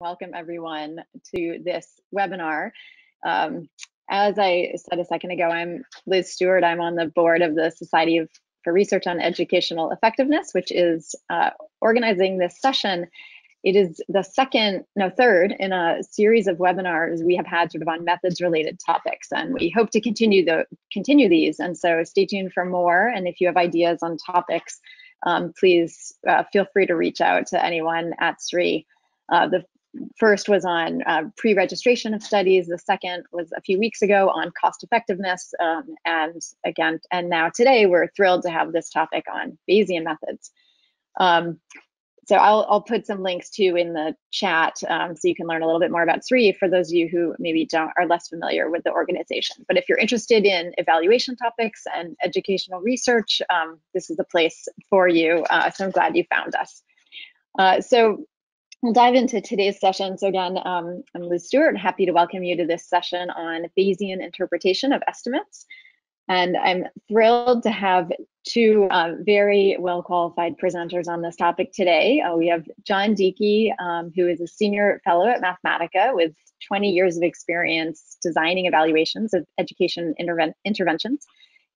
Welcome everyone to this webinar. Um, as I said a second ago, I'm Liz Stewart. I'm on the board of the Society of, for Research on Educational Effectiveness, which is uh, organizing this session. It is the second, no, third in a series of webinars we have had sort of on methods related topics. And we hope to continue the continue these. And so stay tuned for more. And if you have ideas on topics, um, please uh, feel free to reach out to anyone at SREE. Uh, the first was on uh, pre-registration of studies. The second was a few weeks ago on cost effectiveness. Um, and again, and now today we're thrilled to have this topic on Bayesian methods. Um, so I'll, I'll put some links too in the chat um, so you can learn a little bit more about SREE for those of you who maybe don't are less familiar with the organization. But if you're interested in evaluation topics and educational research, um, this is the place for you. Uh, so I'm glad you found us. Uh, so We'll dive into today's session. So again, um, I'm Liz Stewart, happy to welcome you to this session on Bayesian interpretation of estimates. And I'm thrilled to have two uh, very well qualified presenters on this topic today. Uh, we have John Deke, um, who is a senior fellow at Mathematica with 20 years of experience designing evaluations of education interven interventions.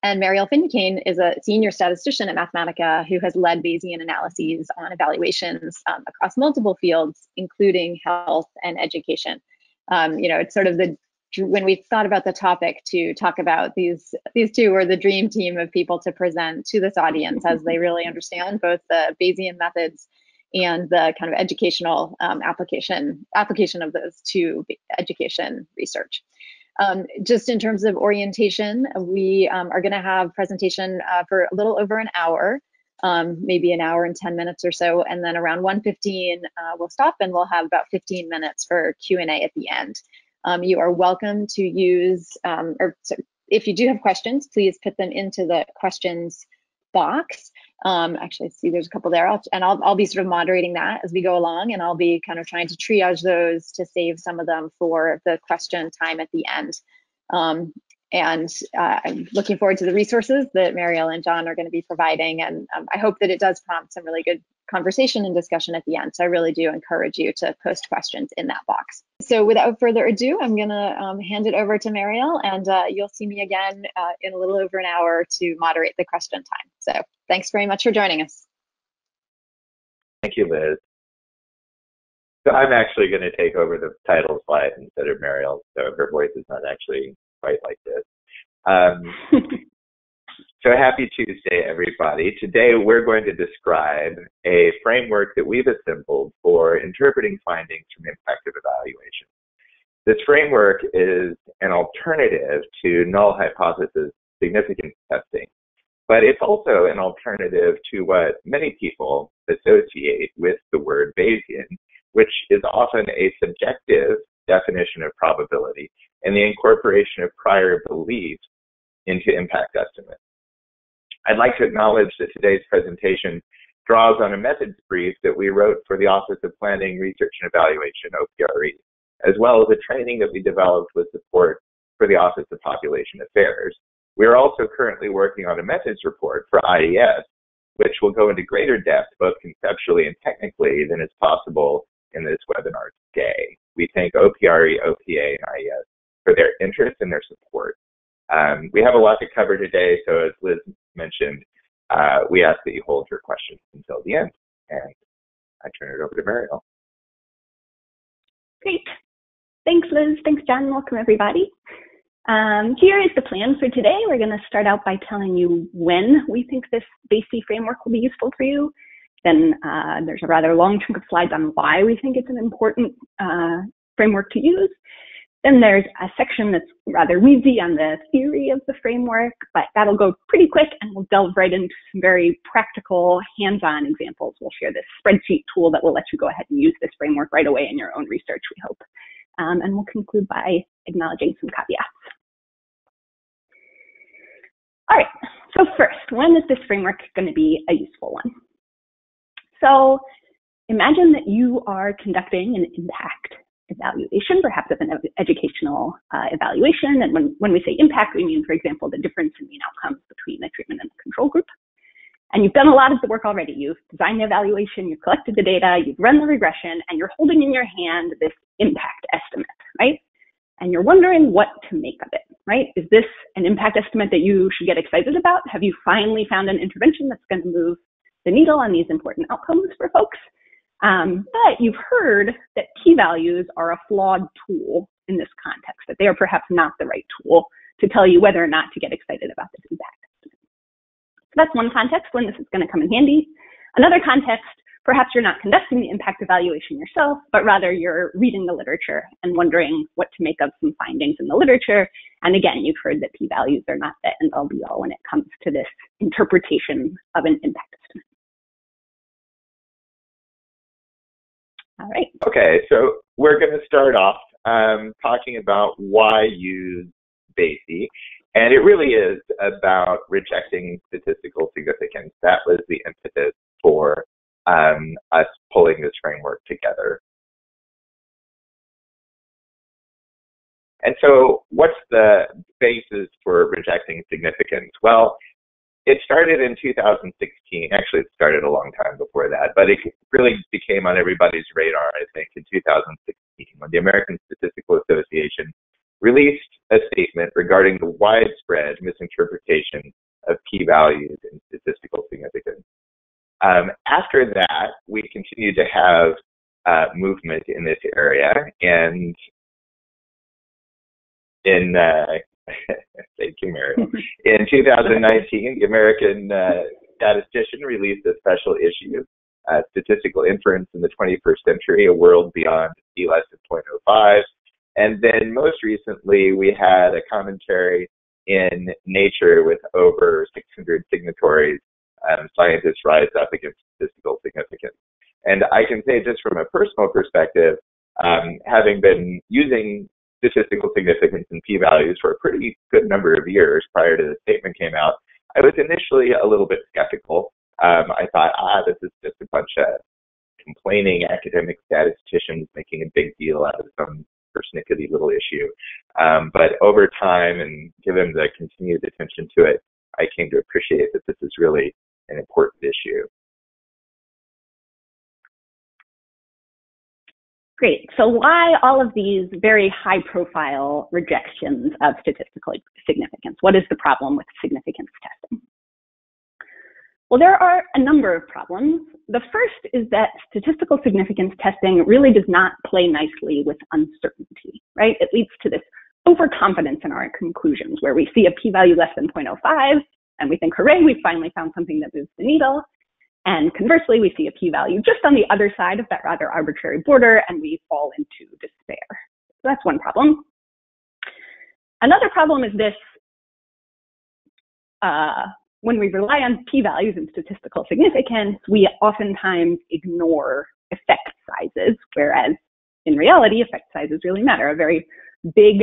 And Mariel Finucane is a senior statistician at Mathematica who has led Bayesian analyses on evaluations um, across multiple fields, including health and education. Um, you know, it's sort of the when we thought about the topic to talk about these these two were the dream team of people to present to this audience as they really understand both the Bayesian methods and the kind of educational um, application application of those to education research. Um, just in terms of orientation, we um, are going to have presentation uh, for a little over an hour, um, maybe an hour and 10 minutes or so, and then around 1:15 uh, we'll stop and we'll have about 15 minutes for Q&A at the end. Um, you are welcome to use, um, or if you do have questions, please put them into the questions box. Um, actually, I see there's a couple there, I'll, and I'll, I'll be sort of moderating that as we go along, and I'll be kind of trying to triage those to save some of them for the question time at the end. Um, and uh, I'm looking forward to the resources that Mariel and John are going to be providing, and um, I hope that it does prompt some really good conversation and discussion at the end. So I really do encourage you to post questions in that box. So without further ado, I'm going to um, hand it over to Mariel, and uh, you'll see me again uh, in a little over an hour to moderate the question time. So thanks very much for joining us. Thank you, Liz. So I'm actually going to take over the title slide instead of Mariel, so her voice is not actually quite like this. Um, So happy Tuesday, everybody. Today we're going to describe a framework that we've assembled for interpreting findings from impactive evaluation. This framework is an alternative to null hypothesis significance testing, but it's also an alternative to what many people associate with the word Bayesian, which is often a subjective definition of probability and the incorporation of prior beliefs into impact estimates. I'd like to acknowledge that today's presentation draws on a methods brief that we wrote for the Office of Planning, Research and Evaluation, OPRE, as well as a training that we developed with support for the Office of Population Affairs. We are also currently working on a methods report for IES, which will go into greater depth, both conceptually and technically, than is possible in this webinar today. We thank OPRE, OPA, and IES for their interest and their support. Um, we have a lot to cover today, so as Liz mentioned, uh, we ask that you hold your questions until the end. And I turn it over to Mariel. Great. Thanks, Liz. Thanks, John. Welcome, everybody. Um, here is the plan for today. We're going to start out by telling you when we think this BASIE framework will be useful for you. Then uh, there's a rather long chunk of slides on why we think it's an important uh, framework to use. Then there's a section that's rather weedy on the theory of the framework, but that'll go pretty quick and we'll delve right into some very practical hands-on examples. We'll share this spreadsheet tool that will let you go ahead and use this framework right away in your own research, we hope. Um, and we'll conclude by acknowledging some caveats. All right, so first, when is this framework going to be a useful one? So imagine that you are conducting an impact evaluation, perhaps of an educational uh, evaluation. And when, when we say impact, we mean, for example, the difference in mean outcomes between the treatment and the control group. And you've done a lot of the work already. You've designed the evaluation, you've collected the data, you've run the regression, and you're holding in your hand this impact estimate, right? And you're wondering what to make of it, right? Is this an impact estimate that you should get excited about? Have you finally found an intervention that's going to move the needle on these important outcomes for folks? Um, but you've heard that p-values are a flawed tool in this context, that they are perhaps not the right tool to tell you whether or not to get excited about this impact. So that's one context when this is going to come in handy. Another context, perhaps you're not conducting the impact evaluation yourself, but rather you're reading the literature and wondering what to make of some findings in the literature. And again, you've heard that p-values are not the end all be all when it comes to this interpretation of an impact estimate. All right. Okay, so we're going to start off um, talking about why use BASIE. And it really is about rejecting statistical significance. That was the impetus for um, us pulling this framework together. And so, what's the basis for rejecting significance? Well, it started in 2016. Actually, it started a long time before that, but it really became on everybody's radar, I think, in 2016 when the American Statistical Association released a statement regarding the widespread misinterpretation of p values and statistical significance. Um, after that, we continued to have uh, movement in this area, and in uh, Thank you, Mary. In 2019, the American uh, Statistician released a special issue, uh, Statistical Inference in the 21st Century, A World Beyond P less than 0.05. And then most recently, we had a commentary in Nature with over 600 signatories. Um, scientists rise up against statistical significance. And I can say just from a personal perspective, um, having been using statistical significance and p-values for a pretty good number of years prior to the statement came out, I was initially a little bit skeptical. Um, I thought, ah, this is just a bunch of complaining academic statisticians making a big deal out of some persnickety little issue. Um, but over time and given the continued attention to it, I came to appreciate that this is really an important issue. Great. So why all of these very high profile rejections of statistical significance? What is the problem with significance testing? Well, there are a number of problems. The first is that statistical significance testing really does not play nicely with uncertainty, right? It leads to this overconfidence in our conclusions where we see a p-value less than 0.05 and we think, hooray, we finally found something that moves the needle. And conversely, we see a p-value just on the other side of that rather arbitrary border, and we fall into despair. So that's one problem. Another problem is this, uh, when we rely on p-values and statistical significance, we oftentimes ignore effect sizes, whereas in reality, effect sizes really matter. A very big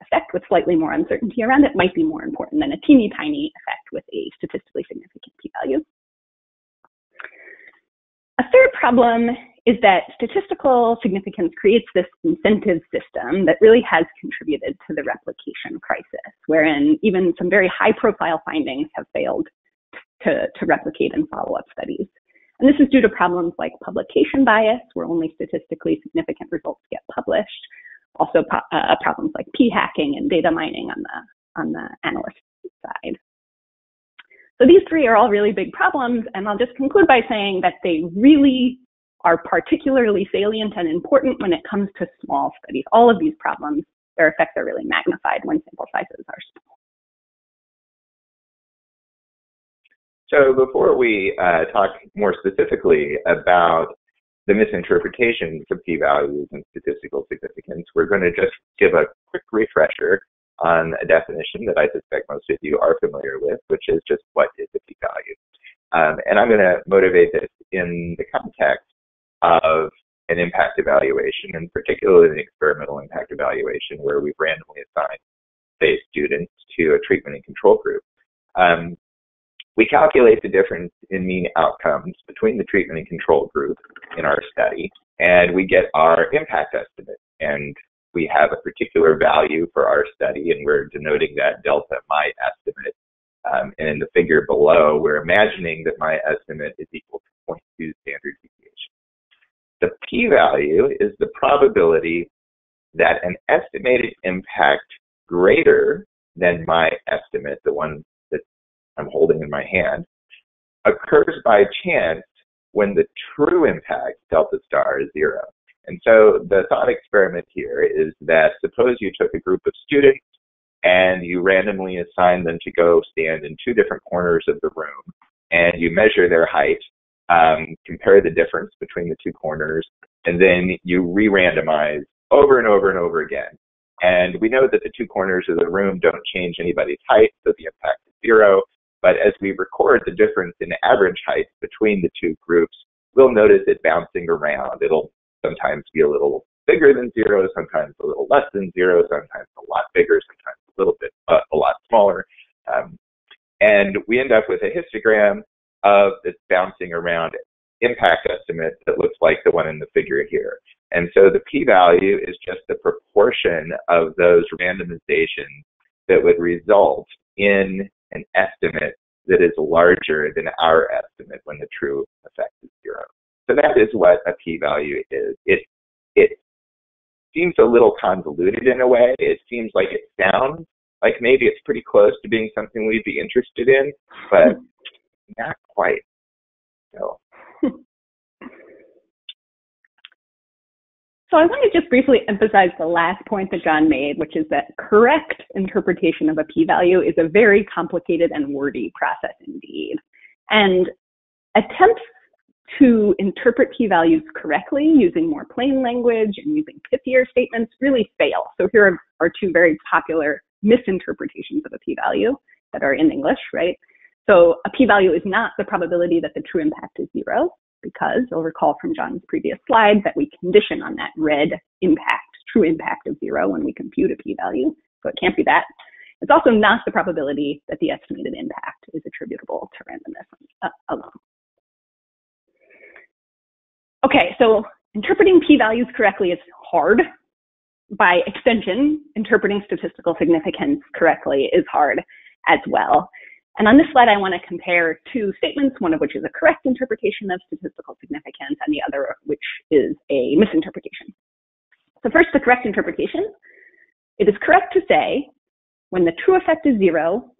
effect with slightly more uncertainty around it might be more important than a teeny tiny effect with a statistically significant p-value. A third problem is that statistical significance creates this incentive system that really has contributed to the replication crisis, wherein even some very high profile findings have failed to, to replicate in follow up studies. And this is due to problems like publication bias, where only statistically significant results get published, also uh, problems like p hacking and data mining on the, on the analyst side. So these three are all really big problems, and I'll just conclude by saying that they really are particularly salient and important when it comes to small studies. All of these problems, their effects are really magnified when sample sizes are small. So before we uh, talk more specifically about the misinterpretations of p-values and statistical significance, we're going to just give a quick refresher on a definition that I suspect most of you are familiar with, which is just what is a p-value. Um, and I'm going to motivate this in the context of an impact evaluation, and particularly an experimental impact evaluation, where we've randomly assigned say students to a treatment and control group. Um, we calculate the difference in mean outcomes between the treatment and control group in our study, and we get our impact estimate. And we have a particular value for our study and we're denoting that delta my estimate Um, and in the figure below, we're imagining that my estimate is equal to 0.2 standard deviation. The p-value is the probability that an estimated impact greater than my estimate, the one that I'm holding in my hand, occurs by chance when the true impact delta star is zero. And so the thought experiment here is that suppose you took a group of students and you randomly assign them to go stand in two different corners of the room and you measure their height, um, compare the difference between the two corners, and then you re-randomize over and over and over again. And we know that the two corners of the room don't change anybody's height, so the impact is zero. But as we record the difference in average height between the two groups, we'll notice it bouncing around. It'll sometimes be a little bigger than zero, sometimes a little less than zero, sometimes a lot bigger, sometimes a little bit, uh, a lot smaller. Um, and we end up with a histogram of this bouncing around impact estimate that looks like the one in the figure here. And so the p-value is just the proportion of those randomizations that would result in an estimate that is larger than our estimate when the true effect. So that is what a p-value is. It it seems a little convoluted in a way. It seems like it sounds like maybe it's pretty close to being something we'd be interested in, but hmm. not quite. So So I want to just briefly emphasize the last point that John made, which is that correct interpretation of a p-value is a very complicated and wordy process indeed. And attempts to interpret p-values correctly using more plain language and using pithier statements really fail. So here are, two very popular misinterpretations of a p-value that are in English, right? So a p-value is not the probability that the true impact is zero because you'll recall from John's previous slide that we condition on that red impact, true impact of zero when we compute a p-value. So it can't be that. It's also not the probability that the estimated impact is attributable to randomness uh, alone. Okay, so interpreting p-values correctly is hard. By extension, interpreting statistical significance correctly is hard as well. And on this slide, I want to compare two statements, one of which is a correct interpretation of statistical significance and the other which is a misinterpretation. So first, the correct interpretation. It is correct to say when the true effect is zero,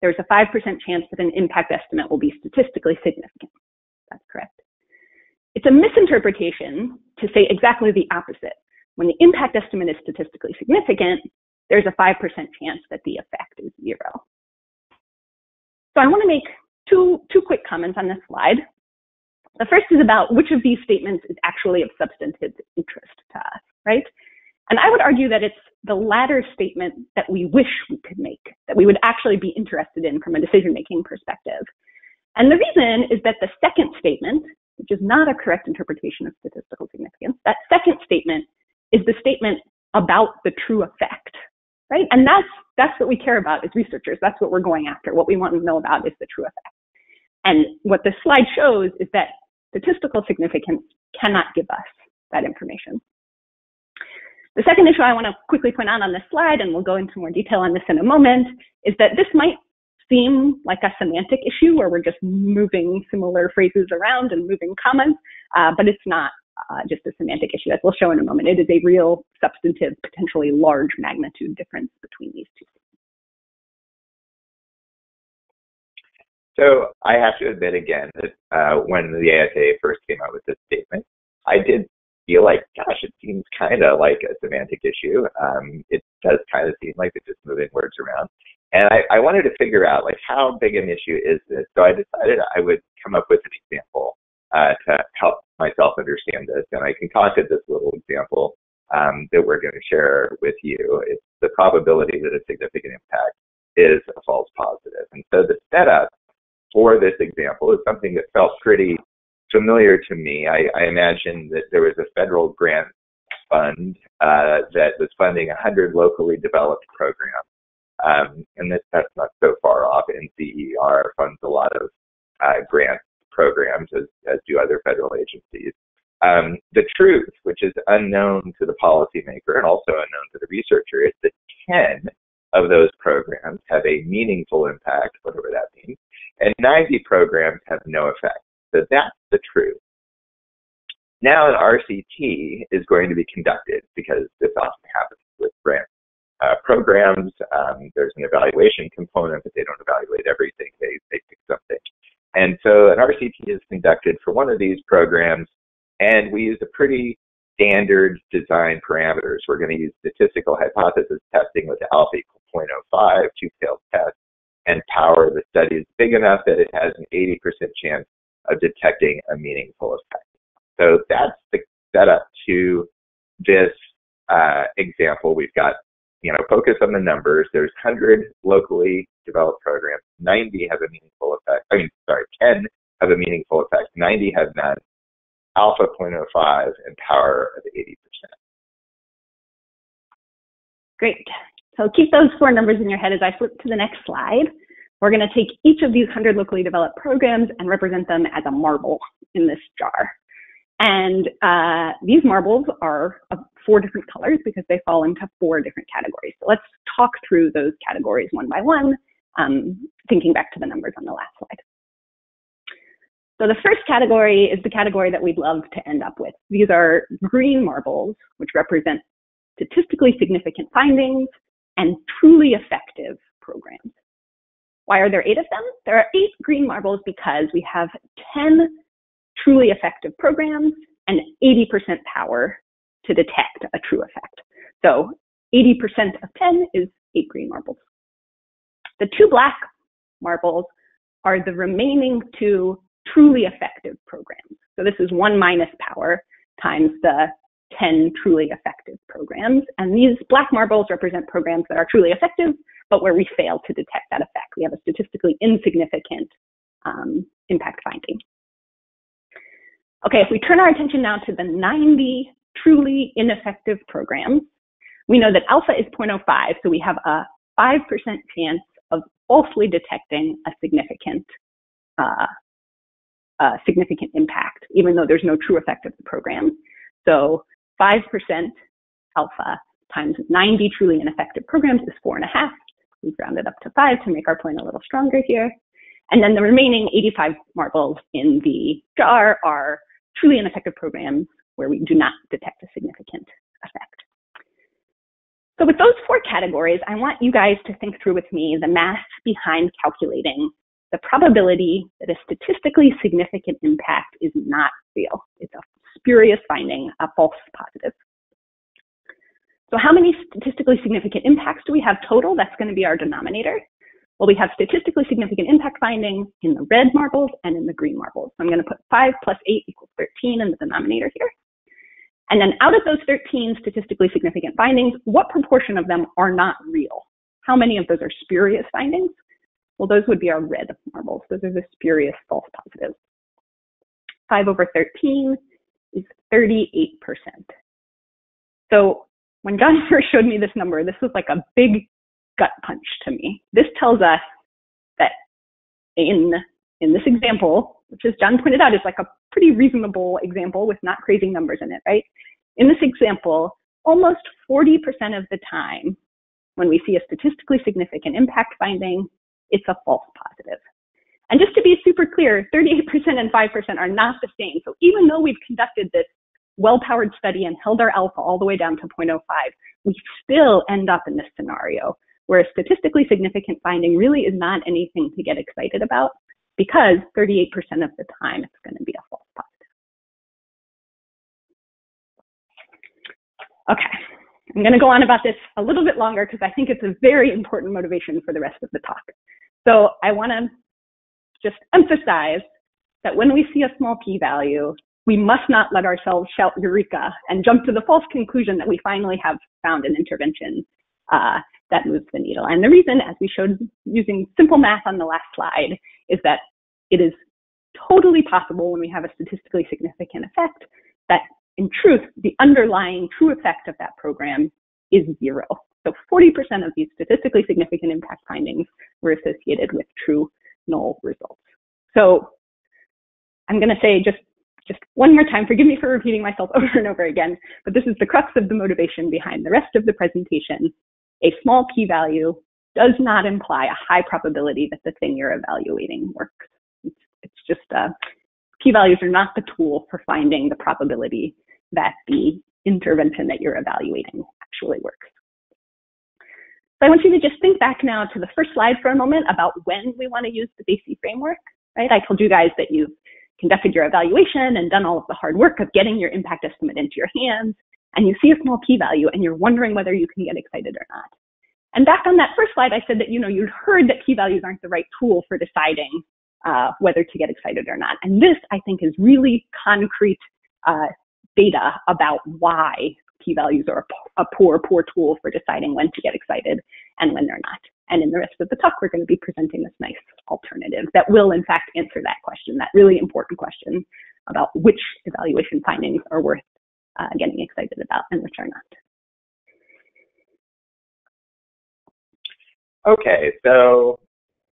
there's a 5% chance that an impact estimate will be statistically significant. That's correct. It's a misinterpretation to say exactly the opposite. When the impact estimate is statistically significant, there's a 5% chance that the effect is zero. So I want to make two, two quick comments on this slide. The first is about which of these statements is actually of substantive interest to us, right? And I would argue that it's the latter statement that we wish we could make, that we would actually be interested in from a decision-making perspective. And the reason is that the second statement, which is not a correct interpretation of statistical significance, that second statement is the statement about the true effect, right? And that's that's what we care about as researchers. That's what we're going after. What we want to know about is the true effect. And what this slide shows is that statistical significance cannot give us that information. The second issue I want to quickly point out on this slide, and we'll go into more detail on this in a moment, is that this might seem like a semantic issue where we're just moving similar phrases around and moving commas, uh, but it's not uh, just a semantic issue, as we'll show in a moment. It is a real substantive, potentially large magnitude difference between these two. So I have to admit again that uh, when the ASA first came out with this statement, I did feel like, gosh, it seems kind of like a semantic issue. Um, it does kind of seem like they're just moving words around. And I, I wanted to figure out, like, how big an issue is this? So I decided I would come up with an example uh, to help myself understand this. And I concocted this little example um, that we're going to share with you. It's the probability that a significant impact is a false positive. And so the setup for this example is something that felt pretty familiar to me. I, I imagine that there was a federal grant fund uh, that was funding 100 locally developed programs. Um, and that, that's not so far off. NCER funds a lot of uh, grants programs as, as do other federal agencies. Um, the truth, which is unknown to the policymaker and also unknown to the researcher, is that 10 of those programs have a meaningful impact, whatever that means, and 90 programs have no effect. So that's the truth. Now an RCT is going to be conducted because this often happens with grant uh, programs. Um, there's an evaluation component, but they don't evaluate everything. They, they pick something. And so an RCT is conducted for one of these programs, and we use a pretty standard design parameters. We're going to use statistical hypothesis testing with alpha equal 0.05, two-tailed test, and power the study is big enough that it has an 80% chance of detecting a meaningful effect. So that's the setup to this uh, example. We've got, you know, focus on the numbers. There's 100 locally developed programs. 90 have a meaningful effect. I mean, sorry, 10 have a meaningful effect. 90 have none. Alpha 0.05 and power of 80%. Great. So keep those four numbers in your head as I flip to the next slide. We're going to take each of these 100 locally developed programs and represent them as a marble in this jar. And uh, these marbles are of four different colors because they fall into four different categories. So let's talk through those categories one by one, um, thinking back to the numbers on the last slide. So the first category is the category that we'd love to end up with. These are green marbles, which represent statistically significant findings and truly effective programs. Why are there eight of them? There are eight green marbles because we have 10 truly effective programs and 80% power to detect a true effect. So 80% of 10 is eight green marbles. The two black marbles are the remaining two truly effective programs. So this is one minus power times the 10 truly effective programs. And these black marbles represent programs that are truly effective, but where we fail to detect that effect. We have a statistically insignificant um, impact finding. Okay, if we turn our attention now to the 90 truly ineffective programs, we know that alpha is 0.05, so we have a 5% chance of falsely detecting a significant, uh, a significant impact, even though there's no true effect of the program. So 5% alpha times 90 truly ineffective programs is four and a half. We've rounded up to five to make our point a little stronger here. And then the remaining 85 marbles in the jar are truly ineffective programs where we do not detect a significant effect. So with those four categories, I want you guys to think through with me the math behind calculating the probability that a statistically significant impact is not real. It's a spurious finding, a false positive. So how many statistically significant impacts do we have total? That's going to be our denominator. Well, we have statistically significant impact finding in the red marbles and in the green marbles. So I'm going to put 5 plus 8 equals 13 in the denominator here. And then out of those 13 statistically significant findings, what proportion of them are not real? How many of those are spurious findings? Well, those would be our red marbles. Those are the spurious false positives. 5 over 13 is 38%. So when John first showed me this number, this was like a big gut punch to me. This tells us that in in this example, which as John pointed out is like a pretty reasonable example with not crazy numbers in it, right? In this example, almost 40% of the time when we see a statistically significant impact finding, it's a false positive. And just to be super clear, 38% and 5% are not the same. So even though we've conducted this well-powered study and held our alpha all the way down to 0.05, we still end up in this scenario where a statistically significant finding really is not anything to get excited about because 38% of the time it's going to be a false positive. Okay, I'm going to go on about this a little bit longer because I think it's a very important motivation for the rest of the talk. So I want to just emphasize that when we see a small p-value, we must not let ourselves shout eureka and jump to the false conclusion that we finally have found an intervention uh, that moves the needle. And the reason, as we showed using simple math on the last slide, is that it is totally possible when we have a statistically significant effect that in truth, the underlying true effect of that program is zero. So 40% of these statistically significant impact findings were associated with true null results. So I'm going to say just just one more time, forgive me for repeating myself over and over again, but this is the crux of the motivation behind the rest of the presentation. A small p-value does not imply a high probability that the thing you're evaluating works. It's, it's just uh, p-values are not the tool for finding the probability that the intervention that you're evaluating actually works. So I want you to just think back now to the first slide for a moment about when we want to use the BASIE framework, right? I told you guys that you've conducted your evaluation and done all of the hard work of getting your impact estimate into your hands, and you see a small p-value and you're wondering whether you can get excited or not. And back on that first slide, I said that, you know, you'd heard that p-values aren't the right tool for deciding uh, whether to get excited or not. And this, I think, is really concrete uh, data about why p-values are a poor, poor tool for deciding when to get excited and when they're not. And in the rest of the talk, we're going to be presenting this nice alternative that will, in fact, answer that question, that really important question about which evaluation findings are worth uh, getting excited about and which are not. Okay, so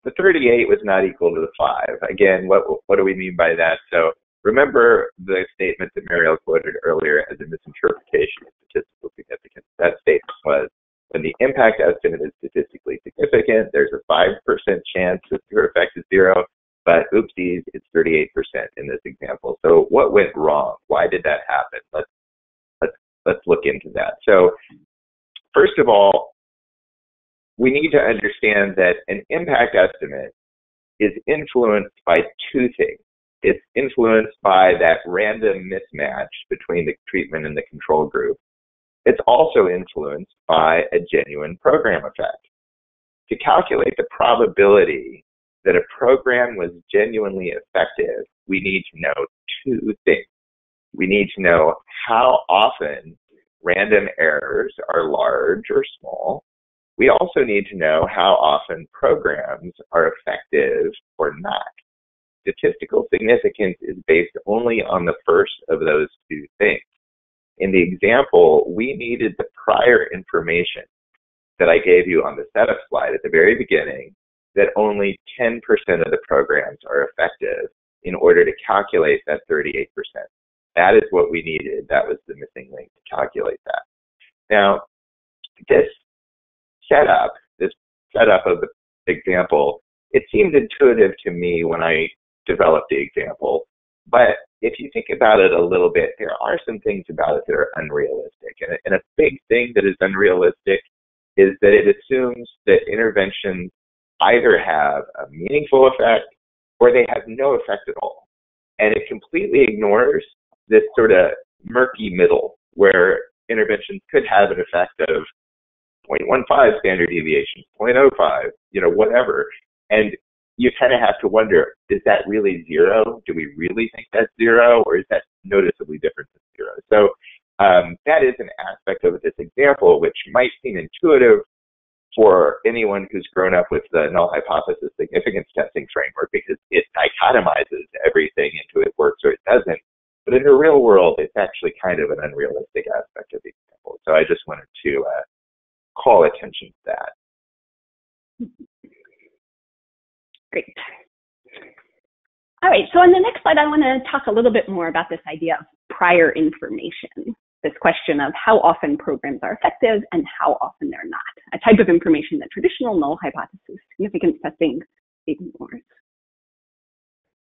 the 38 was not equal to the 5. Again, what, what do we mean by that? So remember the statement that Mariel quoted earlier as a misinterpretation of statistical significance. That statement was, when the impact estimate is statistically significant, there's a 5% chance that your effect is zero, but oopsies, it's 38% in this example. So what went wrong? Why did that happen? Let's, let's, let's look into that. So first of all, we need to understand that an impact estimate is influenced by two things. It's influenced by that random mismatch between the treatment and the control group. It's also influenced by a genuine program effect. To calculate the probability that a program was genuinely effective, we need to know two things. We need to know how often random errors are large or small, we also need to know how often programs are effective or not. Statistical significance is based only on the first of those two things. In the example, we needed the prior information that I gave you on the setup slide at the very beginning that only 10% of the programs are effective in order to calculate that 38%. That is what we needed. That was the missing link to calculate that. Now, this setup, this setup of the example, it seemed intuitive to me when I developed the example. But if you think about it a little bit, there are some things about it that are unrealistic. And a, and a big thing that is unrealistic is that it assumes that interventions either have a meaningful effect or they have no effect at all. And it completely ignores this sort of murky middle where interventions could have an effect of 0.15 standard deviation, 0.05, you know, whatever. And you kind of have to wonder, is that really zero? Do we really think that's zero or is that noticeably different than zero? So um, that is an aspect of this example which might seem intuitive for anyone who's grown up with the null hypothesis significance testing framework because it dichotomizes everything into it works or it doesn't. But in the real world, it's actually kind of an unrealistic aspect of the example. So I just wanted to uh, call attention to that. Great. All right, so on the next slide, I want to talk a little bit more about this idea of prior information, this question of how often programs are effective and how often they're not, a type of information that traditional null hypothesis significance testing ignores.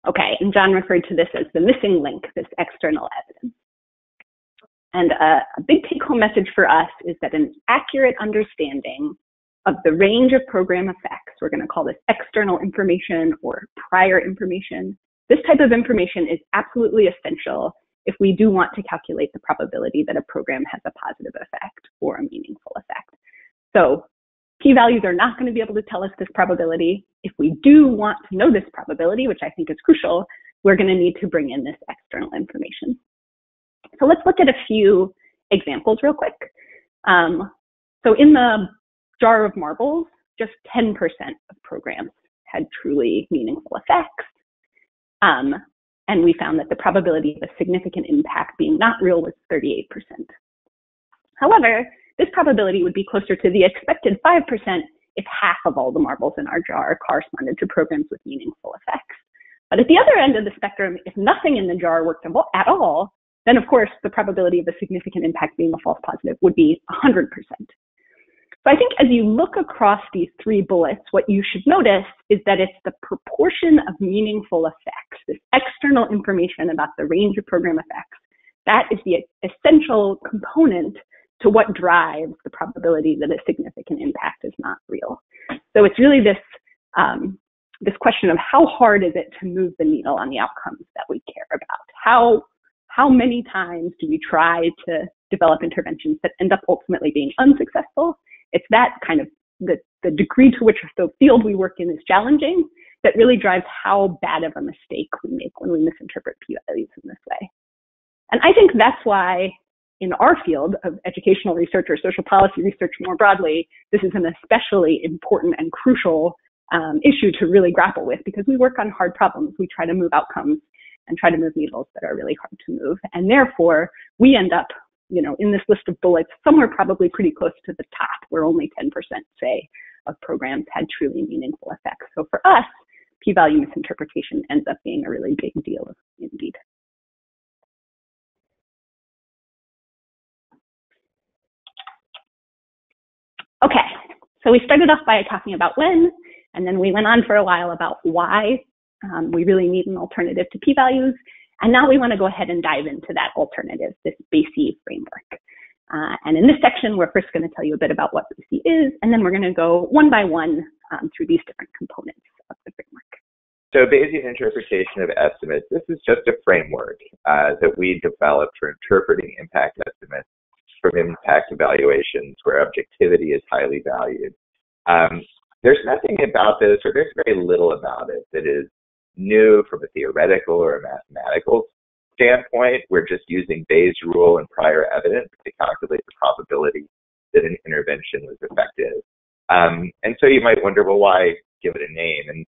Okay, and John referred to this as the missing link, this external evidence. And a, a big take home message for us is that an accurate understanding of the range of program effects, we're going to call this external information or prior information. This type of information is absolutely essential if we do want to calculate the probability that a program has a positive effect or a meaningful effect. So p-values are not going to be able to tell us this probability. If we do want to know this probability, which I think is crucial, we're going to need to bring in this external information. So let's look at a few examples real quick. Um, so in the jar of marbles, just 10% of programs had truly meaningful effects. Um, and we found that the probability of a significant impact being not real was 38%. However, this probability would be closer to the expected 5% if half of all the marbles in our jar corresponded to programs with meaningful effects. But at the other end of the spectrum, if nothing in the jar worked at all, then of course the probability of a significant impact being a false positive would be 100%. So I think as you look across these three bullets, what you should notice is that it's the proportion of meaningful effects, this external information about the range of program effects. That is the essential component to what drives the probability that a significant impact is not real. So it's really this um, this question of how hard is it to move the needle on the outcomes that we care about? How how many times do we try to develop interventions that end up ultimately being unsuccessful? It's that kind of the, the degree to which the field we work in is challenging that really drives how bad of a mistake we make when we misinterpret p-values in this way. And I think that's why in our field of educational research or social policy research more broadly, this is an especially important and crucial um, issue to really grapple with because we work on hard problems. We try to move outcomes and try to move needles that are really hard to move. And therefore, we end up, you know, in this list of bullets, somewhere probably pretty close to the top, where only 10% say of programs had truly meaningful effects. So for us, p-value misinterpretation ends up being a really big deal indeed. Okay, so we started off by talking about when, and then we went on for a while about why um, we really need an alternative to p-values. And now we want to go ahead and dive into that alternative, this BASIE framework. Uh, and in this section, we're first going to tell you a bit about what BASIE is, and then we're going to go one by one um, through these different components of the framework. So Bayesian interpretation of estimates, this is just a framework uh, that we developed for interpreting impact estimates from impact evaluations where objectivity is highly valued. Um, there's nothing about this, or there's very little about it that is new from a theoretical or a mathematical standpoint. We're just using Bayes' rule and prior evidence to calculate the probability that an intervention was effective. Um, and so you might wonder, well, why give it a name? And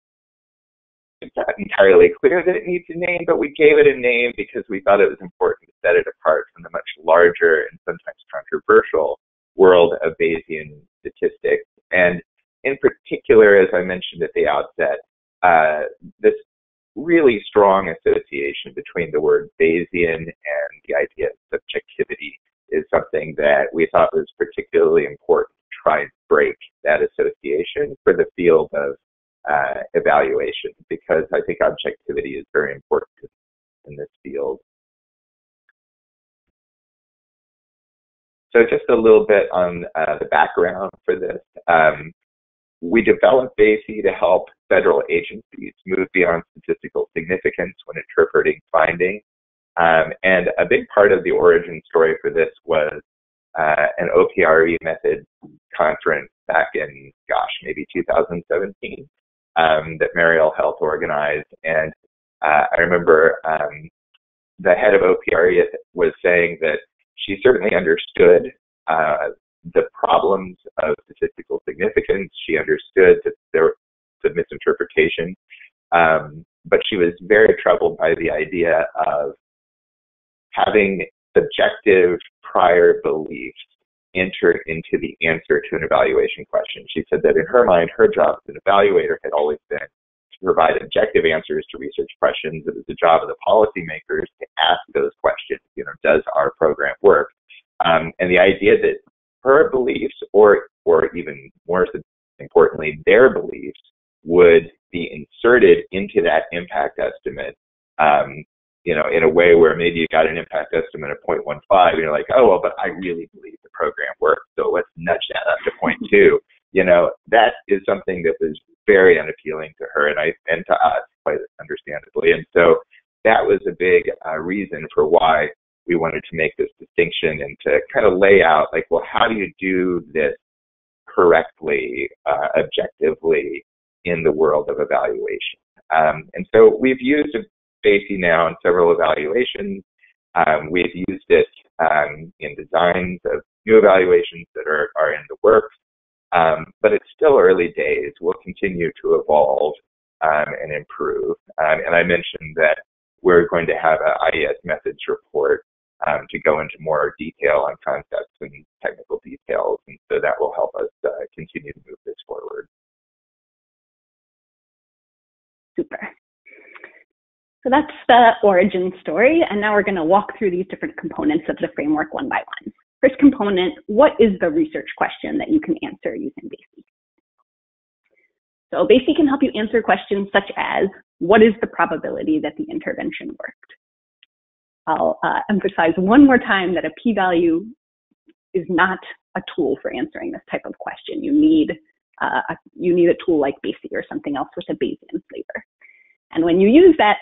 it's not entirely clear that it needs a name, but we gave it a name because we thought it was important to set it apart from the much larger and sometimes controversial world of Bayesian statistics. And in particular, as I mentioned at the outset, uh, this really strong association between the word Bayesian and the idea of subjectivity is something that we thought was particularly important to try and break that association for the field of uh, evaluation because I think objectivity is very important in this field. So just a little bit on uh, the background for this. Um, we developed BASI to help federal agencies move beyond statistical significance when interpreting findings. Um, and a big part of the origin story for this was uh, an OPRE method conference back in, gosh, maybe 2017 um, that Mariel Health organized. And uh, I remember um, the head of OPRE was saying that she certainly understood uh, the problems of statistical significance. She understood that there a misinterpretation, um, but she was very troubled by the idea of having subjective prior beliefs enter into the answer to an evaluation question. She said that in her mind, her job as an evaluator had always been to provide objective answers to research questions. It was the job of the policymakers to ask those questions. You know, does our program work? Um, and the idea that her beliefs, or or even more importantly, their beliefs, would be inserted into that impact estimate um, you know, in a way where maybe you got an impact estimate of 0.15 and you're like, oh, well, but I really believe the program works. So let's nudge that up to 0.2. You know, that is something that was very unappealing to her and I, and to us quite understandably. And so that was a big uh, reason for why we wanted to make this distinction and to kind of lay out like, well, how do you do this correctly, uh, objectively in the world of evaluation? Um, and so we've used BASIE now in several evaluations. Um, we've used it um, in designs of new evaluations that are, are in the works, um, but it's still early days. We'll continue to evolve um, and improve. Um, and I mentioned that we're going to have an IES methods report um, to go into more detail on concepts and technical details, and so that will help us uh, continue to move this forward. Super. So that's the origin story. And now we're going to walk through these different components of the framework one by one. First component, what is the research question that you can answer using BASIE? So BASIE can help you answer questions such as, what is the probability that the intervention worked? I'll uh, emphasize one more time that a p-value is not a tool for answering this type of question. You need uh, you need a tool like BASIE or something else with a Bayesian flavor. And when you use that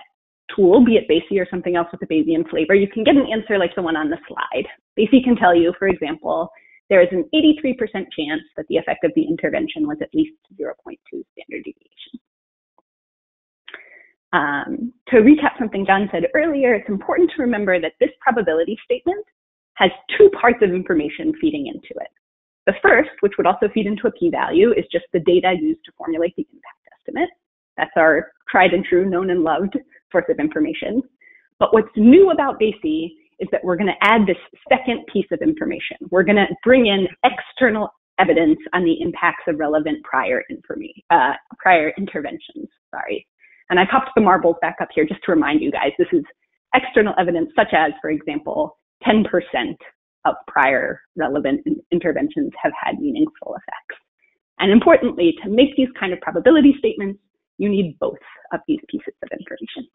tool, be it BASIE or something else with a Bayesian flavor, you can get an answer like the one on the slide. BASIE can tell you, for example, there is an 83% chance that the effect of the intervention was at least 0.2 standard deviation. Um, to recap something John said earlier, it's important to remember that this probability statement has two parts of information feeding into it. The first, which would also feed into a p-value, is just the data used to formulate the impact estimate. That's our tried and true, known and loved source of information. But what's new about BASIE is that we're going to add this second piece of information. We're going to bring in external evidence on the impacts of relevant prior information, uh, prior interventions. Sorry, and I popped the marbles back up here just to remind you guys. This is external evidence, such as, for example, 10% of prior relevant interventions have had meaningful effects. And importantly, to make these kind of probability statements, you need both of these pieces of information.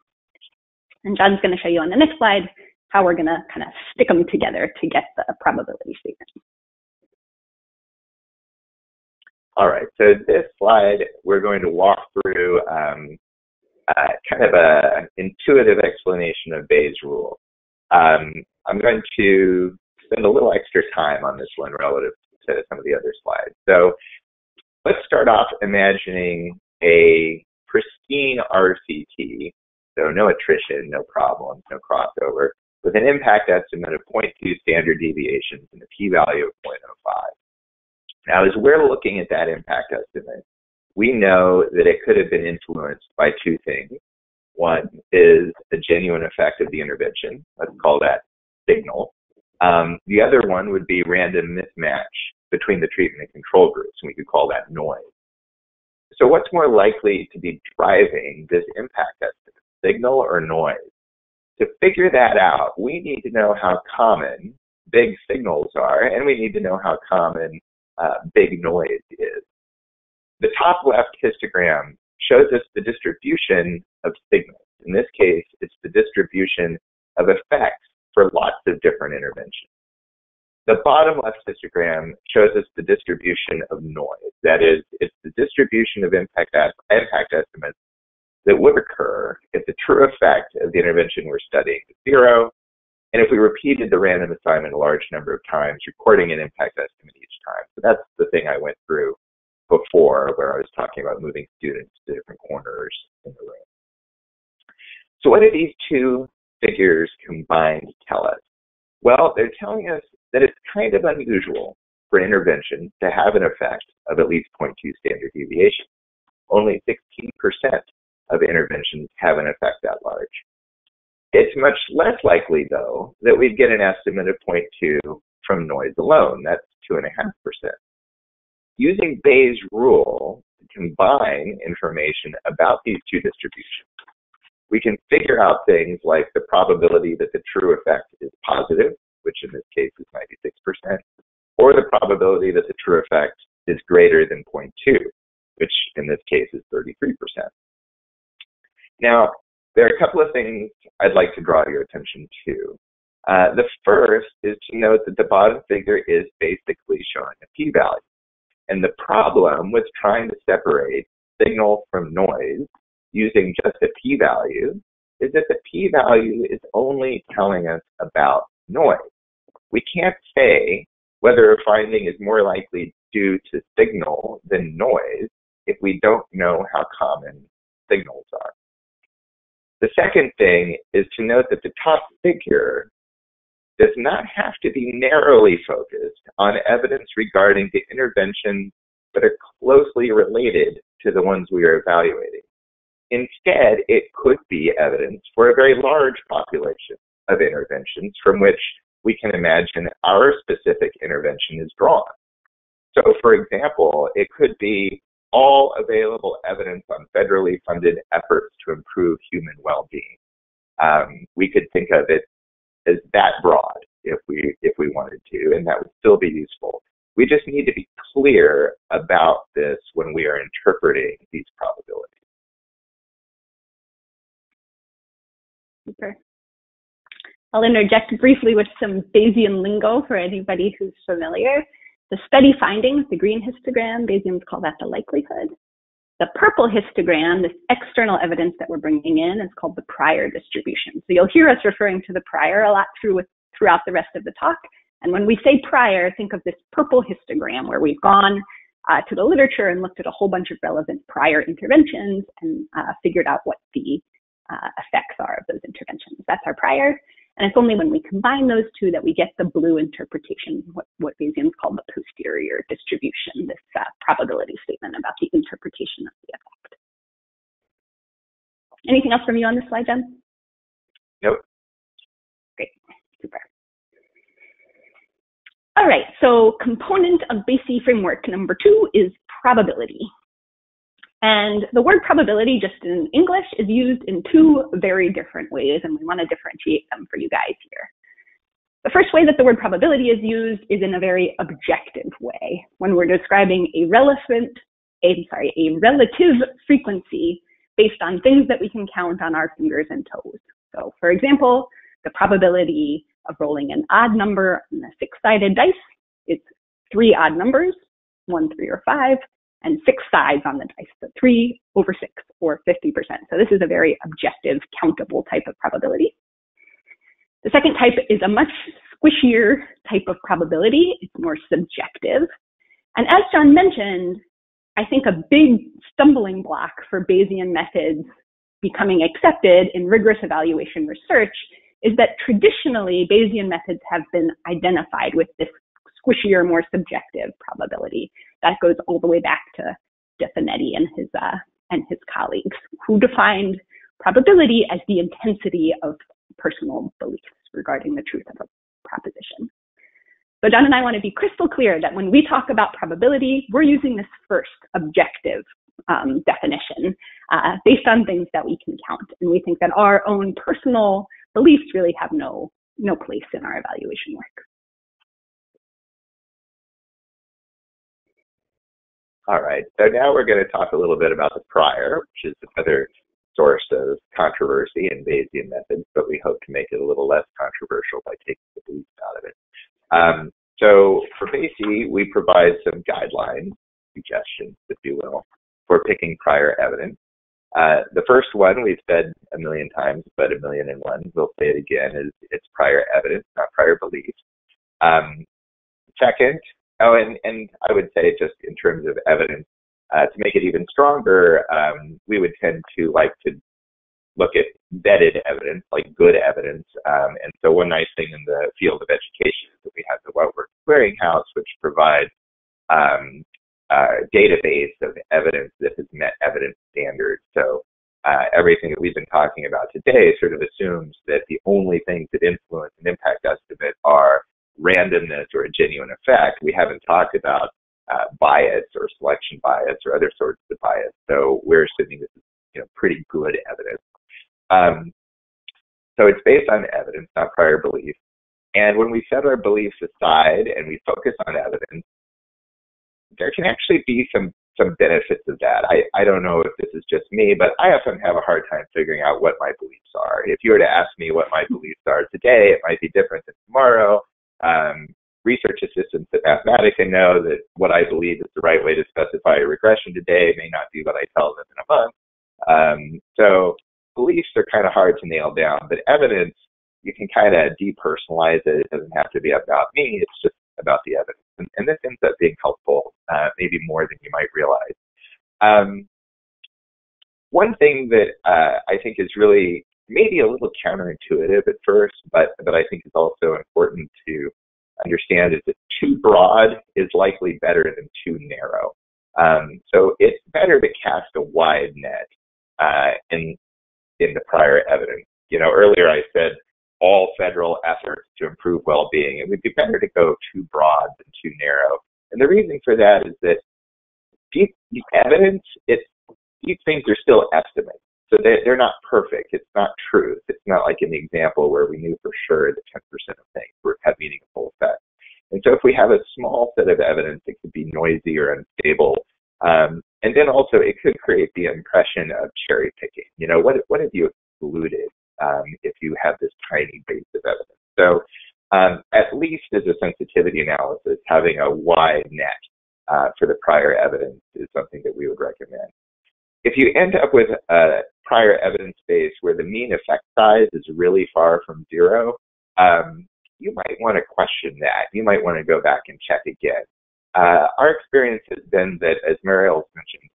And John's going to show you on the next slide how we're going to kind of stick them together to get the probability statement. All right, so this slide, we're going to walk through um, uh, kind of an intuitive explanation of Bayes' rule. Um, I'm going to spend a little extra time on this one relative to some of the other slides. So let's start off imagining a pristine RCT, so no attrition, no problems, no crossover, with an impact estimate of 0.2 standard deviations and a p-value of 0.05. Now, as we're looking at that impact estimate, we know that it could have been influenced by two things. One is a genuine effect of the intervention. Let's call that signal. Um, the other one would be random mismatch between the treatment and control groups, and we could call that noise. So what's more likely to be driving this impact estimate, signal or noise? To figure that out, we need to know how common big signals are, and we need to know how common uh, big noise is. The top left histogram shows us the distribution of signals. In this case, it's the distribution of effects for lots of different interventions. The bottom left histogram shows us the distribution of noise. That is, it's the distribution of impact, impact estimates that would occur if the true effect of the intervention we're studying is zero, and if we repeated the random assignment a large number of times, recording an impact estimate each time. So that's the thing I went through before where I was talking about moving students to different corners in the room. So what do these two figures combined tell us? Well, they're telling us that it's kind of unusual for an intervention to have an effect of at least 0.2 standard deviation. Only 16% of interventions have an effect that large. It's much less likely, though, that we'd get an estimate of 0.2 from noise alone. That's 2.5%. Using Bayes' rule to combine information about these two distributions, we can figure out things like the probability that the true effect is positive, which in this case is 96%, or the probability that the true effect is greater than 0.2, which in this case is 33%. Now, there are a couple of things I'd like to draw your attention to. Uh, the first is to note that the bottom figure is basically showing a p-value. And the problem with trying to separate signal from noise using just a p-value is that the p-value is only telling us about noise. We can't say whether a finding is more likely due to signal than noise if we don't know how common signals are. The second thing is to note that the top figure does not have to be narrowly focused on evidence regarding the interventions that are closely related to the ones we are evaluating. Instead, it could be evidence for a very large population of interventions from which we can imagine our specific intervention is drawn. So, for example, it could be all available evidence on federally funded efforts to improve human well-being. Um, we could think of it as that broad. if we if we wanted to, and that would still be useful. We just need to be clear about this when we are interpreting these probabilities. Super. I'll interject briefly with some Bayesian lingo for anybody who's familiar. The study findings, the green histogram, Bayesians call that the likelihood. The purple histogram, this external evidence that we're bringing in, is called the prior distribution. So you'll hear us referring to the prior a lot through with, throughout the rest of the talk. And when we say prior, think of this purple histogram where we've gone uh, to the literature and looked at a whole bunch of relevant prior interventions and uh, figured out what the uh, effects are of those interventions. That's our prior. And it's only when we combine those two that we get the blue interpretation, what, what Bayesians call the posterior distribution, this uh, probability statement about the interpretation of the effect. Anything else from you on this slide, John? Nope. Great, super. All right, so component of BASIE framework number two is probability. And the word probability, just in English, is used in two very different ways, and we want to differentiate them for you guys here. The first way that the word probability is used is in a very objective way, when we're describing a relevant, a, sorry, a relative frequency based on things that we can count on our fingers and toes. So, for example, the probability of rolling an odd number on a six-sided dice is three odd numbers, one, three, or five, and six sides on the dice, so three over six or 50%. So this is a very objective, countable type of probability. The second type is a much squishier type of probability. It's more subjective. And as John mentioned, I think a big stumbling block for Bayesian methods becoming accepted in rigorous evaluation research is that traditionally Bayesian methods have been identified with this squishier, more subjective probability. That goes all the way back to De Finetti and his uh, and his colleagues, who defined probability as the intensity of personal beliefs regarding the truth of a proposition. So John and I want to be crystal clear that when we talk about probability, we're using this first objective um, definition uh, based on things that we can count, and we think that our own personal beliefs really have no no place in our evaluation work. All right. So now we're going to talk a little bit about the prior, which is another source of controversy in Bayesian methods, but we hope to make it a little less controversial by taking the beliefs out of it. Um, so for BASIE, we provide some guidelines, suggestions, if you will, for picking prior evidence. Uh, the first one we've said a million times, but a million and one, we'll say it again, is it's prior evidence, not prior beliefs. Um, second, Oh, and, and I would say just in terms of evidence, uh, to make it even stronger, um, we would tend to like to look at vetted evidence, like good evidence. Um, and so one nice thing in the field of education is that we have the What Works Clearinghouse, which provides um, a database of evidence that has met evidence standards. So uh, everything that we've been talking about today sort of assumes that the only things that influence and impact estimate are randomness or a genuine effect, we haven't talked about uh, bias or selection bias or other sorts of bias. So we're assuming this is you know pretty good evidence. Um, so it's based on evidence, not prior belief. And when we set our beliefs aside and we focus on evidence, there can actually be some some benefits of that. I, I don't know if this is just me, but I often have a hard time figuring out what my beliefs are. If you were to ask me what my beliefs are today, it might be different than tomorrow um, research assistants at Mathematica know that what I believe is the right way to specify a regression today may not be what I tell them in a month. Um, so beliefs are kind of hard to nail down, but evidence, you can kind of depersonalize it. It doesn't have to be about me. It's just about the evidence. And, and this ends up being helpful, uh, maybe more than you might realize. Um, one thing that uh, I think is really maybe a little counterintuitive at first, but but I think it's also important to understand is that too broad is likely better than too narrow. Um, so it's better to cast a wide net uh, in in the prior evidence. You know, earlier I said all federal efforts to improve well-being. It would be better to go too broad than too narrow. And the reason for that is that deep, evidence, it's these things are still estimates. So they, they're not perfect. It's not truth. It's not like in the example where we knew for sure that 10% of things were, had meaning we have a small set of evidence, it could be noisy or unstable. Um, and then also it could create the impression of cherry picking. You know, what, what have you excluded um, if you have this tiny base of evidence? So um, at least as a sensitivity analysis, having a wide net uh, for the prior evidence is something that we would recommend. If you end up with a prior evidence base where the mean effect size is really far from zero, um, you might want to question that. You might want to go back and check again. Uh, our experience has been that, as Mariel's mentioned,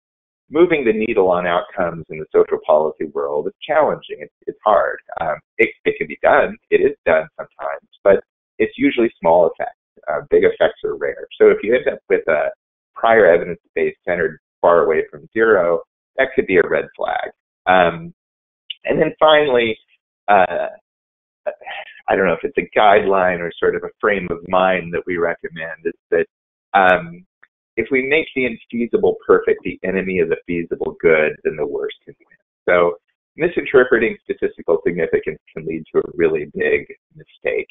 moving the needle on outcomes in the social policy world is challenging. It's, it's hard. Um, it, it can be done. It is done sometimes, but it's usually small effects. Uh, big effects are rare. So if you end up with a prior evidence base centered far away from zero, that could be a red flag. Um, and then finally, uh, I don't know if it's a guideline or sort of a frame of mind that we recommend is that um, if we make the infeasible perfect the enemy of the feasible good, then the worst can win. So misinterpreting statistical significance can lead to a really big mistake.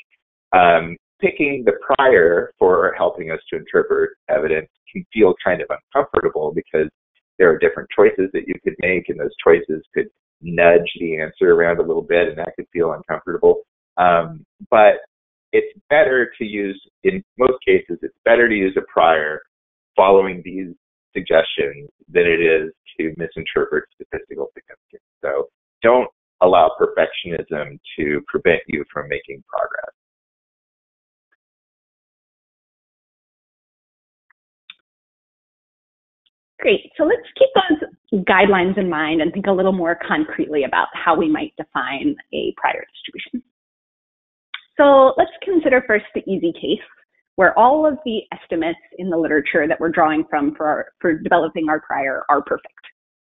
Um, picking the prior for helping us to interpret evidence can feel kind of uncomfortable because there are different choices that you could make, and those choices could nudge the answer around a little bit, and that could feel uncomfortable. Um, but it's better to use, in most cases, it's better to use a prior following these suggestions than it is to misinterpret statistical significance. So don't allow perfectionism to prevent you from making progress. Great. So let's keep those guidelines in mind and think a little more concretely about how we might define a prior distribution. So let's consider first the easy case where all of the estimates in the literature that we're drawing from for, our, for developing our prior are perfect.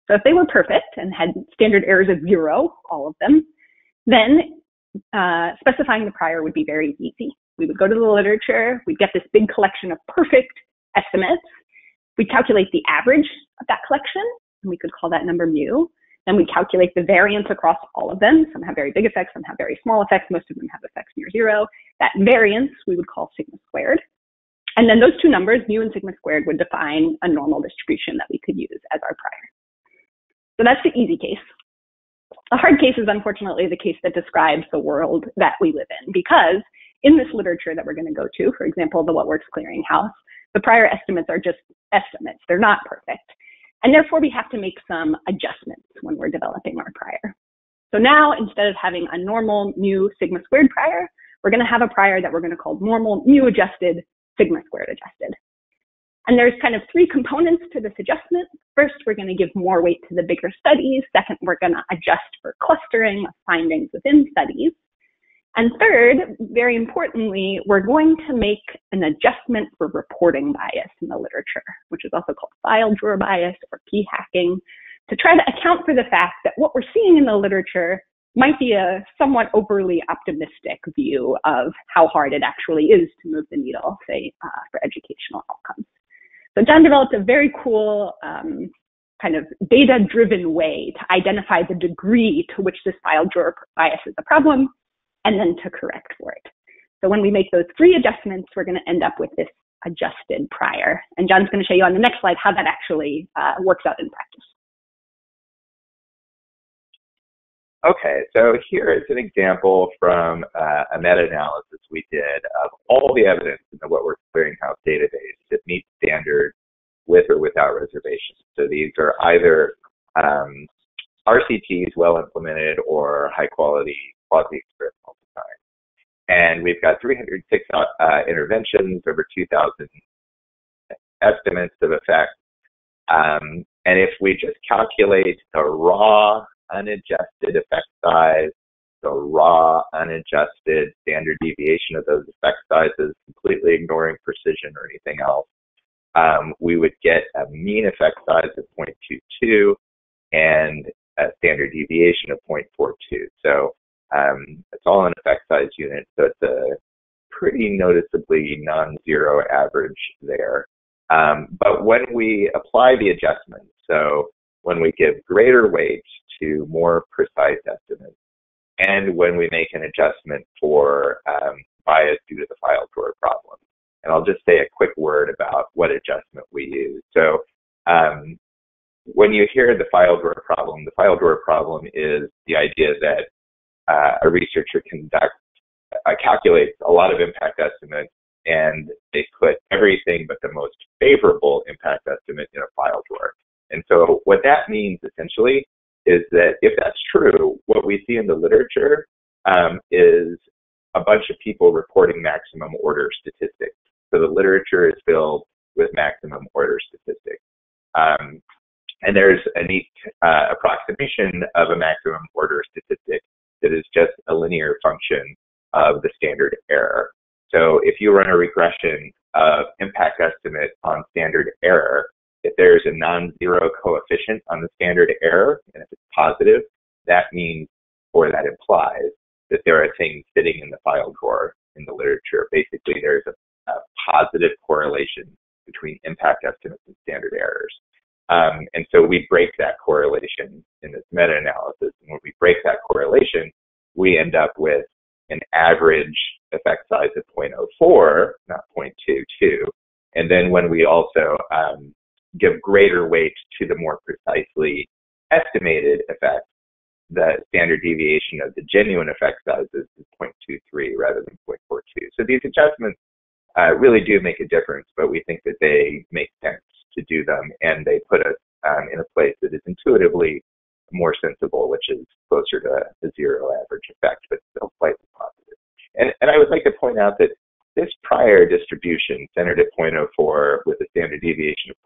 So if they were perfect and had standard errors of zero, all of them, then uh, specifying the prior would be very easy. We would go to the literature, we'd get this big collection of perfect estimates, we'd calculate the average of that collection, and we could call that number mu, then we calculate the variance across all of them. Some have very big effects, some have very small effects. Most of them have effects near zero. That variance we would call sigma squared. And then those two numbers, mu and sigma squared, would define a normal distribution that we could use as our prior. So that's the easy case. The hard case is unfortunately the case that describes the world that we live in because in this literature that we're going to go to, for example, the What Works Clearinghouse, the prior estimates are just estimates. They're not perfect. And therefore, we have to make some adjustments when we're developing our prior. So now, instead of having a normal mu sigma squared prior, we're going to have a prior that we're going to call normal mu adjusted sigma squared adjusted. And there's kind of three components to this adjustment. First, we're going to give more weight to the bigger studies. Second, we're going to adjust for clustering of findings within studies. And third, very importantly, we're going to make an adjustment for reporting bias in the literature, which is also called file drawer bias or p hacking, to try to account for the fact that what we're seeing in the literature might be a somewhat overly optimistic view of how hard it actually is to move the needle, say, uh, for educational outcomes. So John developed a very cool um, kind of data-driven way to identify the degree to which this file drawer bias is a problem and then to correct for it. So when we make those three adjustments, we're going to end up with this adjusted prior. And John's going to show you on the next slide how that actually uh, works out in practice. Okay, so here is an example from uh, a meta-analysis we did of all the evidence in the What Works Clearinghouse database that meets standards with or without reservations. So these are either um, RCTs well implemented or high quality quasi design. And we've got 306 uh, interventions, over 2,000 estimates of effect. Um, and if we just calculate the raw unadjusted effect size, the raw unadjusted standard deviation of those effect sizes, completely ignoring precision or anything else, um, we would get a mean effect size of 0.22 and a standard deviation of 0.42. So um, it's all an effect size unit, so it's a pretty noticeably non-zero average there. Um, but when we apply the adjustment, so when we give greater weight to more precise estimates, and when we make an adjustment for um, bias due to the file drawer problem, and I'll just say a quick word about what adjustment we use. So um, when you hear the file drawer problem, the file drawer problem is the idea that uh, a researcher conducts, uh, calculates a lot of impact estimates and they put everything but the most favorable impact estimate in a file drawer. And so what that means essentially is that if that's true, what we see in the literature um, is a bunch of people reporting maximum order statistics. So the literature is filled with maximum order statistics. Um, and there's a neat uh, approximation of a maximum order statistic that is just a linear function of the standard error. So if you run a regression of impact estimate on standard error, if there's a non-zero coefficient on the standard error, and if it's positive, that means or that implies that there are things sitting in the file drawer in the literature. Basically, there's a, a positive correlation between impact estimates and standard errors. Um, and so we break that correlation in this meta-analysis. And when we break that correlation, we end up with an average effect size of 0.04, not 0.22. And then when we also um, give greater weight to the more precisely estimated effect, the standard deviation of the genuine effect sizes is 0.23 rather than 0.42. So these adjustments uh, really do make a difference, but we think that they make sense to do them, and they put us um, in a place that is intuitively more sensible, which is closer to a zero average effect, but still slightly positive. And, and I would like to point out that this prior distribution centered at 0.04 with a standard deviation of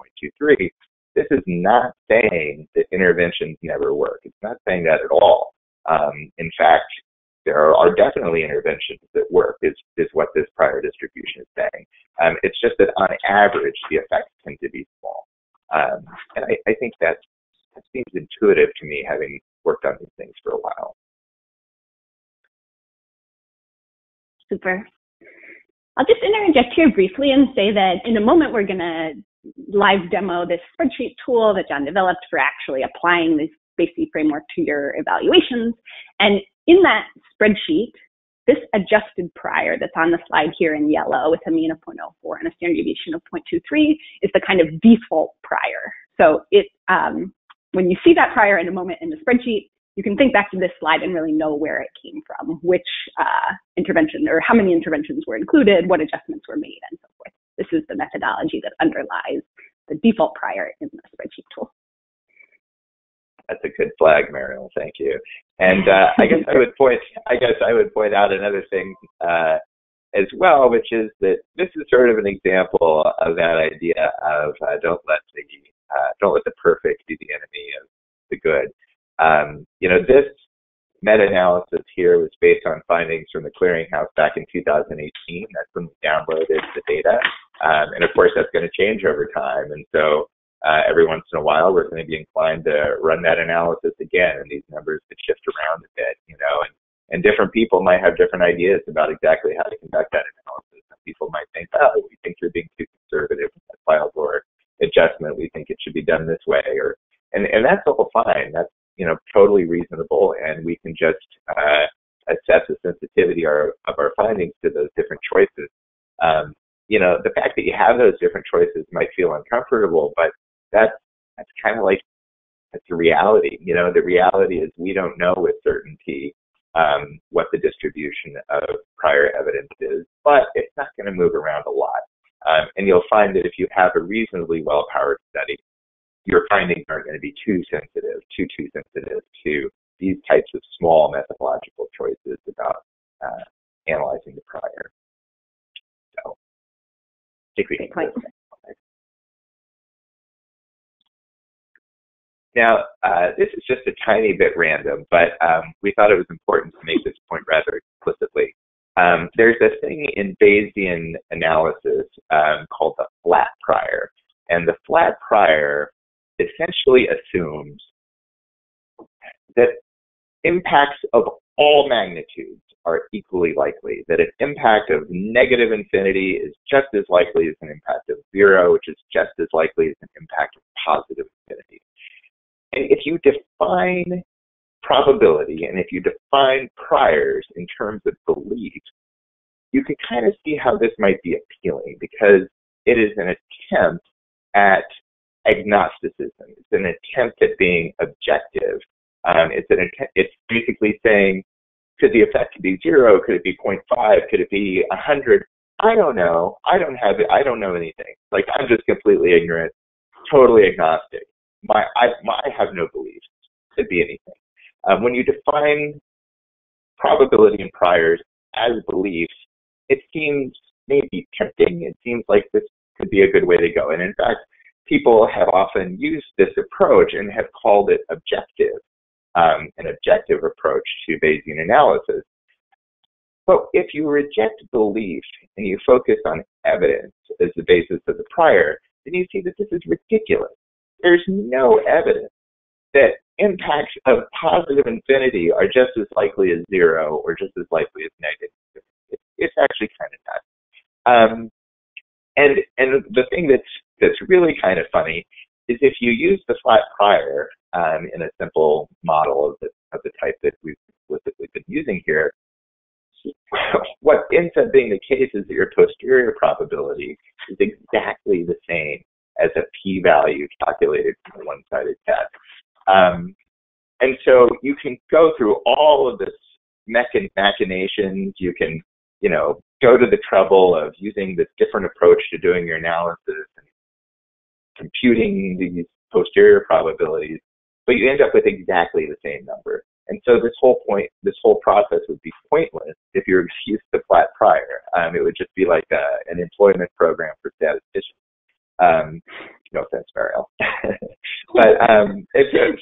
0.23, this is not saying that interventions never work. It's not saying that at all. Um, in fact, there are definitely interventions that work, is, is what this prior distribution is saying. Um, it's just that on average, the effects tend to be small. Um, and I, I think that, that seems intuitive to me, having worked on these things for a while. Super. I'll just interject here briefly and say that in a moment we're going to live demo this spreadsheet tool that John developed for actually applying this BASIE framework to your evaluations. And in that spreadsheet, this adjusted prior that's on the slide here in yellow with a mean of 0.04 and a standard deviation of 0.23 is the kind of default prior. So it, um, when you see that prior in a moment in the spreadsheet, you can think back to this slide and really know where it came from, which uh, intervention or how many interventions were included, what adjustments were made, and so forth. This is the methodology that underlies the default prior in the spreadsheet tool. That's a good flag, Mariel. Thank you. And uh, I guess I would point, I guess I would point out another thing uh, as well, which is that this is sort of an example of that idea of uh, don't let the uh, don't let the perfect be the enemy of the good. Um, you know, this meta-analysis here was based on findings from the clearinghouse back in 2018. That's when we downloaded the data. Um, and of course, that's going to change over time. And so uh, every once in a while, we're going to be inclined to run that analysis again, and these numbers could shift around a bit, you know, and, and different people might have different ideas about exactly how to conduct that analysis. People might think, oh, we think you're being too conservative with that file drawer adjustment. We think it should be done this way, or and and that's all fine. That's you know totally reasonable, and we can just uh, assess the sensitivity our, of our findings to those different choices. Um, you know, the fact that you have those different choices might feel uncomfortable, but that's that's kind of like that's the reality. You know, the reality is we don't know with certainty um, what the distribution of prior evidence is, but it's not going to move around a lot. Um, and you'll find that if you have a reasonably well-powered study, your findings aren't going to be too sensitive, too too sensitive to these types of small methodological choices about uh, analyzing the prior. So, particularly. Now, uh, this is just a tiny bit random, but um, we thought it was important to make this point rather explicitly. Um, there's a thing in Bayesian analysis um, called the flat prior, and the flat prior essentially assumes that impacts of all magnitudes are equally likely, that an impact of negative infinity is just as likely as an impact of zero, which is just as likely as an impact of positive infinity. And if you define probability and if you define priors in terms of belief, you can kind of see how this might be appealing because it is an attempt at agnosticism. It's an attempt at being objective. Um, it's an it's basically saying, could the effect be zero? Could it be 0.5? Could it be 100? I don't know. I don't have it. I don't know anything. Like I'm just completely ignorant, totally agnostic. My I, my, I have no beliefs to be anything. Um, when you define probability and priors as beliefs, it seems maybe tempting. It seems like this could be a good way to go. And in fact, people have often used this approach and have called it objective, um, an objective approach to Bayesian analysis. But if you reject belief and you focus on evidence as the basis of the prior, then you see that this is ridiculous. There's no evidence that impacts of positive infinity are just as likely as zero or just as likely as negative. It's actually kind of nuts. Um, and and the thing that's that's really kind of funny is if you use the flat prior um, in a simple model of the of the type that we've explicitly been using here, what ends up being the case is that your posterior probability is exactly the same as a p-value calculated from a one-sided test. Um, and so you can go through all of this mechan- machinations. You can, you know, go to the trouble of using this different approach to doing your analysis and computing these posterior probabilities, but you end up with exactly the same number. And so this whole point, this whole process would be pointless if you were to use the flat prior. Um, it would just be like a, uh, an employment program for statisticians. Um, no offense, Mariel. but um,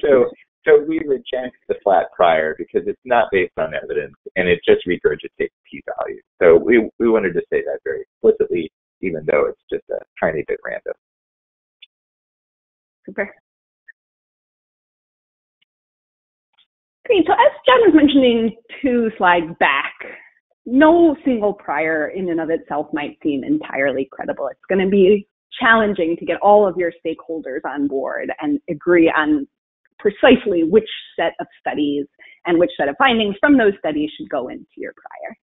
so so we reject the flat prior because it's not based on evidence and it just regurgitates p-values. So we we wanted to say that very explicitly, even though it's just a tiny bit random. Super. Great. So as John was mentioning two slides back, no single prior in and of itself might seem entirely credible. It's going to be challenging to get all of your stakeholders on board and agree on precisely which set of studies and which set of findings from those studies should go into your prior.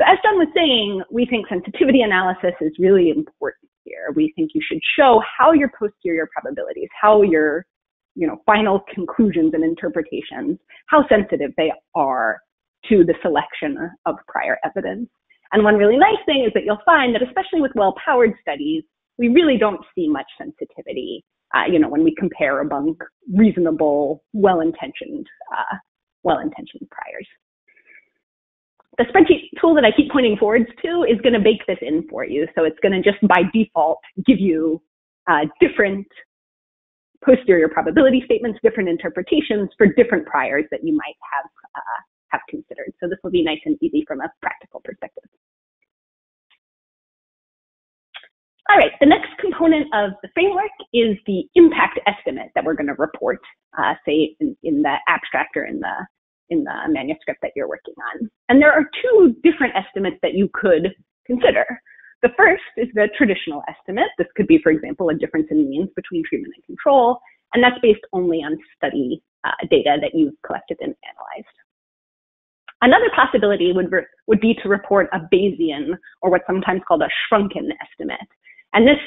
So as John was saying, we think sensitivity analysis is really important here. We think you should show how your posterior probabilities, how your you know, final conclusions and interpretations, how sensitive they are to the selection of prior evidence. And one really nice thing is that you'll find that especially with well-powered studies, we really don't see much sensitivity, uh, you know, when we compare among reasonable, well-intentioned, uh, well-intentioned priors. The spreadsheet tool that I keep pointing forwards to is going to bake this in for you. So it's going to just by default give you uh, different posterior probability statements, different interpretations for different priors that you might have uh, have considered. So this will be nice and easy from a practical perspective. All right, the next component of the framework is the impact estimate that we're going to report, uh, say in, in the abstract or in the in the manuscript that you're working on. And there are two different estimates that you could consider. The first is the traditional estimate. This could be, for example, a difference in means between treatment and control, and that's based only on study uh, data that you've collected and analyzed. Another possibility would, would be to report a Bayesian, or what's sometimes called a shrunken estimate. And this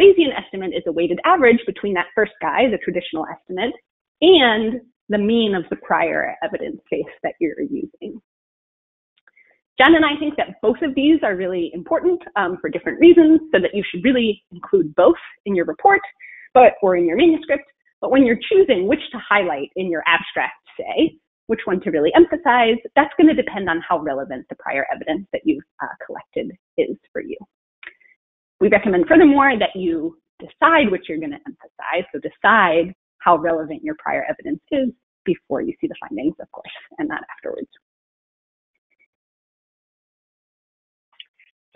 Bayesian estimate is a weighted average between that first guy, the traditional estimate, and the mean of the prior evidence base that you're using. John and I think that both of these are really important um, for different reasons, so that you should really include both in your report, but or in your manuscript. But when you're choosing which to highlight in your abstract, say, which one to really emphasize, that's going to depend on how relevant the prior evidence that you've uh, collected is for you. We recommend furthermore that you decide what you're going to emphasize. So decide how relevant your prior evidence is before you see the findings, of course, and not afterwards.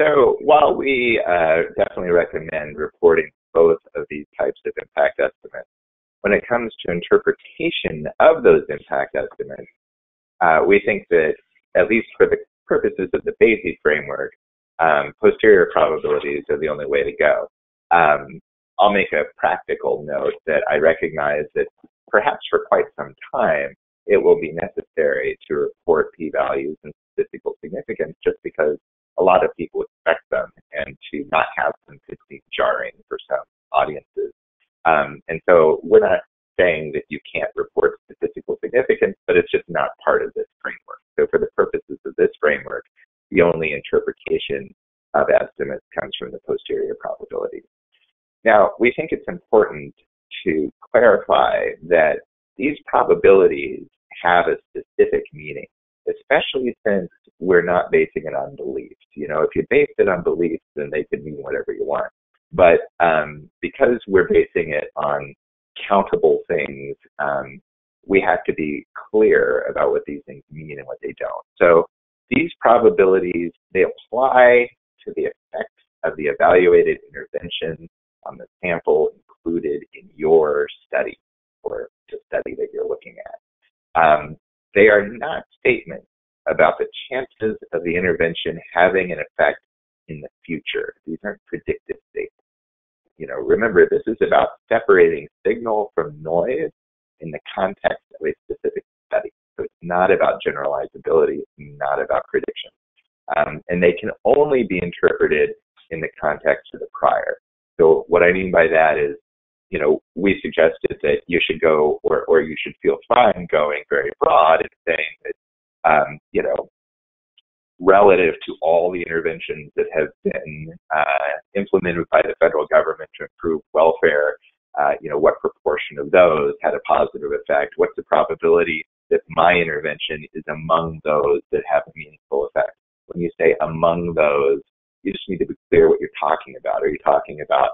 So while we uh, definitely recommend reporting both of these types of impact estimates, when it comes to interpretation of those impact estimates, uh, we think that at least for the purposes of the Bayesian framework, um, posterior probabilities are the only way to go. Um, I'll make a practical note that I recognize that perhaps for quite some time it will be necessary to report p-values and statistical significance just because a lot of people expect them, and to not have them could be jarring for some audiences. Um, and so we're not saying that you can't report statistical significance, but it's just not part of this framework. So for the purposes of this framework, the only interpretation of estimates comes from the posterior probability. Now, we think it's important to clarify that these probabilities have a specific meaning, especially since we're not basing it on beliefs. You know, if you base it on beliefs, then they could mean whatever you want. But um, because we're basing it on countable things, um, we have to be clear about what these things mean and what they don't. So these probabilities, they apply to the effect of the evaluated intervention on the sample included in your study or the study that you're looking at. Um, they are not statements about the chances of the intervention having an effect in the future. These aren't predictive statements. You know, remember, this is about separating signal from noise in the context of a specific study. So it's not about generalizability, not about prediction. Um, and they can only be interpreted in the context of the prior. So what I mean by that is, you know, we suggested that you should go or, or you should feel fine going very broad and saying that, um, you know, relative to all the interventions that have been uh, implemented by the federal government to improve welfare, uh, you know, what proportion of those had a positive effect? What's the probability that my intervention is among those that have a meaningful effect? When you say among those, you just need to be clear what you're talking about. Are you talking about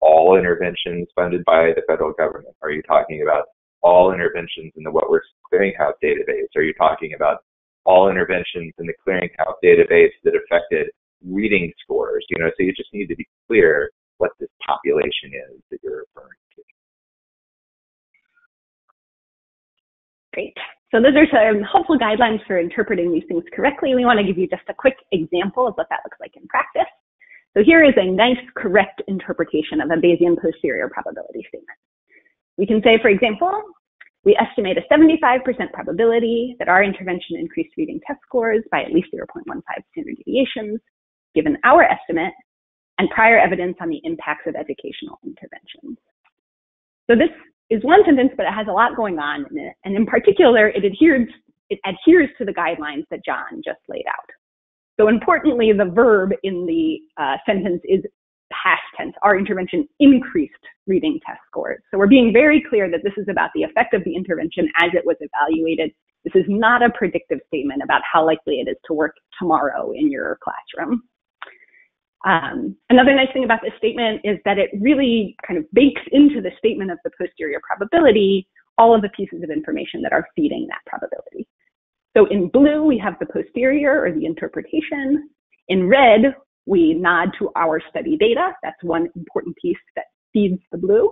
all interventions funded by the federal government? Are you talking about all interventions in the What Works Clearinghouse database? Are you talking about all interventions in the clearinghouse database that affected reading scores. You know, so you just need to be clear what this population is that you're referring to. Great. So those are some helpful guidelines for interpreting these things correctly. We want to give you just a quick example of what that looks like in practice. So here is a nice correct interpretation of a Bayesian posterior probability statement. We can say, for example, we estimate a 75% probability that our intervention increased reading test scores by at least 0.15 standard deviations, given our estimate and prior evidence on the impacts of educational interventions. So this is one sentence, but it has a lot going on in it. And in particular, it adheres, it adheres to the guidelines that John just laid out. So importantly, the verb in the uh, sentence is past tense, our intervention increased reading test scores. So we're being very clear that this is about the effect of the intervention as it was evaluated. This is not a predictive statement about how likely it is to work tomorrow in your classroom. Um, another nice thing about this statement is that it really kind of bakes into the statement of the posterior probability all of the pieces of information that are feeding that probability. So in blue, we have the posterior or the interpretation. In red, we nod to our study data. That's one important piece that feeds the blue.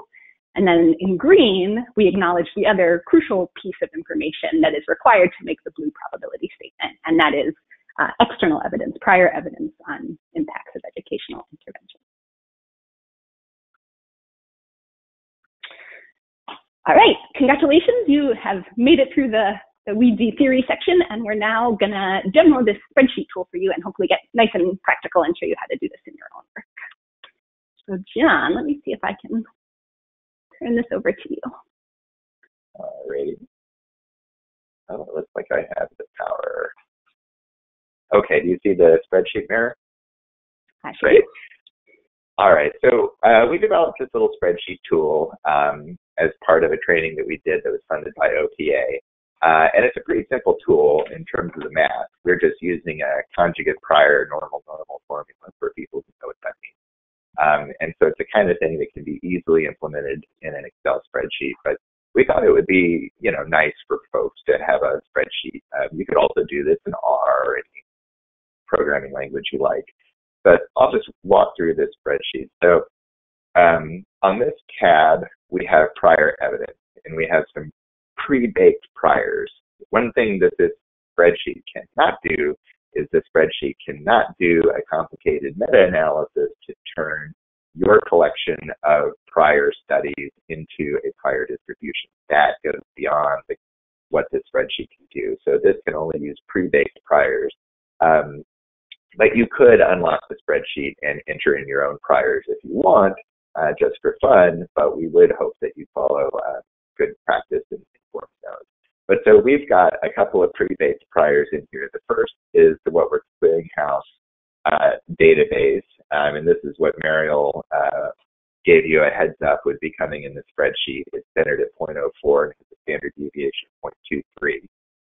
And then in green, we acknowledge the other crucial piece of information that is required to make the blue probability statement, and that is uh, external evidence, prior evidence on impacts of educational intervention. All right, congratulations, you have made it through the the weedsy theory section, and we're now gonna demo this spreadsheet tool for you and hopefully get nice and practical and show you how to do this in your own work. So John, let me see if I can turn this over to you. All right. Oh, it looks like I have the power. Okay, do you see the spreadsheet mirror? I Great. All right, so uh, we developed this little spreadsheet tool um, as part of a training that we did that was funded by OPA. Uh, and it's a pretty simple tool in terms of the math. We're just using a conjugate prior normal normal formula for people who know what that means. Um, and so it's the kind of thing that can be easily implemented in an Excel spreadsheet. But we thought it would be, you know, nice for folks to have a spreadsheet. Um, you could also do this in R or any programming language you like. But I'll just walk through this spreadsheet. So um, on this tab, we have prior evidence, and we have some pre-baked priors. One thing that this spreadsheet cannot do is the spreadsheet cannot do a complicated meta-analysis to turn your collection of prior studies into a prior distribution. That goes beyond the, what this spreadsheet can do. So this can only use pre-baked priors. Um, but you could unlock the spreadsheet and enter in your own priors if you want, uh, just for fun, but we would hope that you follow uh, good practice and inform those. But so we've got a couple of pre-baked priors in here. The first is the What Works Clearinghouse uh, database, um, and this is what Mariel uh, gave you a heads up would be coming in the spreadsheet. It's centered at 0.04 and has a standard deviation of 0.23.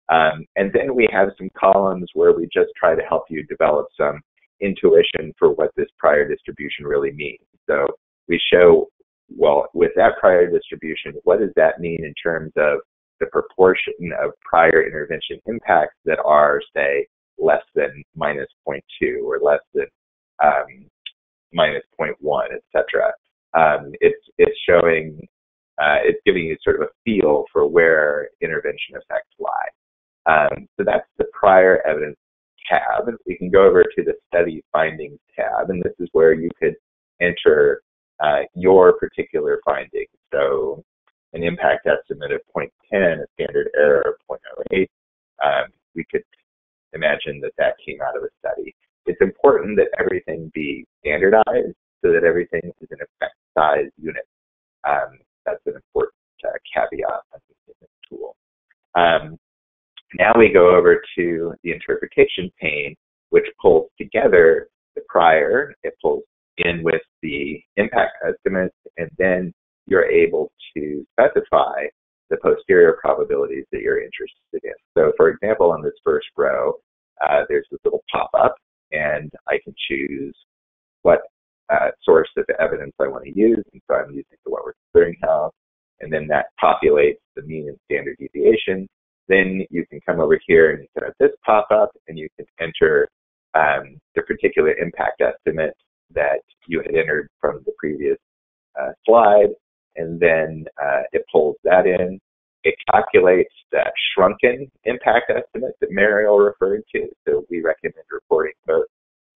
Um, and then we have some columns where we just try to help you develop some intuition for what this prior distribution really means. So we show, well, with that prior distribution, what does that mean in terms of the proportion of prior intervention impacts that are, say, less than minus 0.2 or less than um, minus 0.1, etc. Um, it's it's showing, uh, it's giving you sort of a feel for where intervention effects lie. Um, so that's the prior evidence tab. We can go over to the study findings tab, and this is where you could enter uh, your particular finding. So an impact estimate of 0.10, a standard error of 0.08. Um, we could imagine that that came out of a study. It's important that everything be standardized so that everything is an effect size unit. Um, that's an important uh, caveat on this tool. Um, now we go over to the interpretation pane, which pulls together the prior, it pulls in with the impact estimates, and then you're able to specify the posterior probabilities that you're interested in. So for example, on this first row, uh, there's this little pop-up, and I can choose what uh, source of evidence I want to use, and so I'm using the What Works Clearinghouse, and then that populates the mean and standard deviation. Then you can come over here and you can have this pop up and you can enter um, the particular impact estimate that you had entered from the previous uh, slide. And then uh, it pulls that in. It calculates that shrunken impact estimate that Mariel referred to. So we recommend reporting both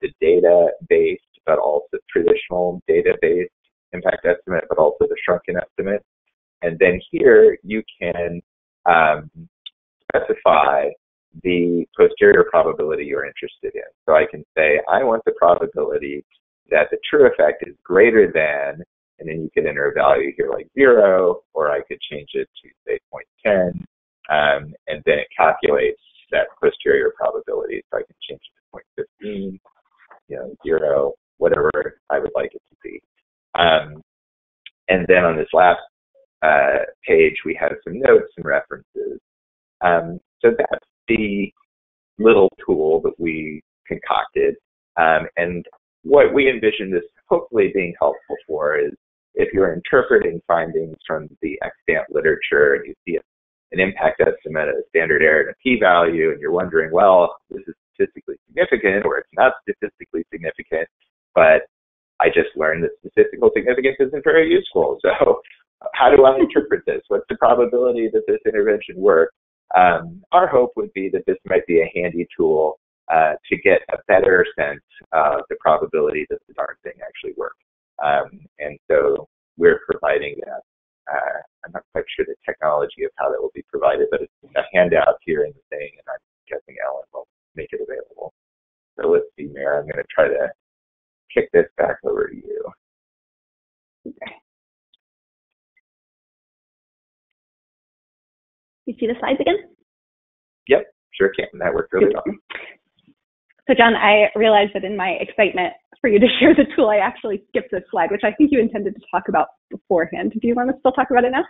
the data-based but also traditional data-based impact estimate, but also the shrunken estimate. And then here you can um, specify the posterior probability you're interested in. So I can say, I want the probability that the true effect is greater than, and then you can enter a value here like zero, or I could change it to say 0.10, um, and then it calculates that posterior probability. So I can change it to 0.15, you know, zero, whatever I would like it to be. Um, and then on this last uh, page, we have some notes and references um, so that's the little tool that we concocted. Um, and what we envision this hopefully being helpful for is if you're interpreting findings from the extant literature and you see an impact estimate, a standard error, and a p-value, and you're wondering, well, this is statistically significant or it's not statistically significant, but I just learned that statistical significance isn't very useful. So how do I interpret this? What's the probability that this intervention works? Um, our hope would be that this might be a handy tool uh, to get a better sense of the probability that the darn thing actually works. Um, and so we're providing that. Uh, I'm not quite sure the technology of how that will be provided, but it's a handout here in the thing, and I'm guessing Ellen will make it available. So let's see, Mayor. I'm going to try to kick this back over to you. Okay. You see the slides again? Yep, sure can. That worked really well. So John, I realized that in my excitement for you to share the tool, I actually skipped this slide, which I think you intended to talk about beforehand. Do you want to still talk about it now?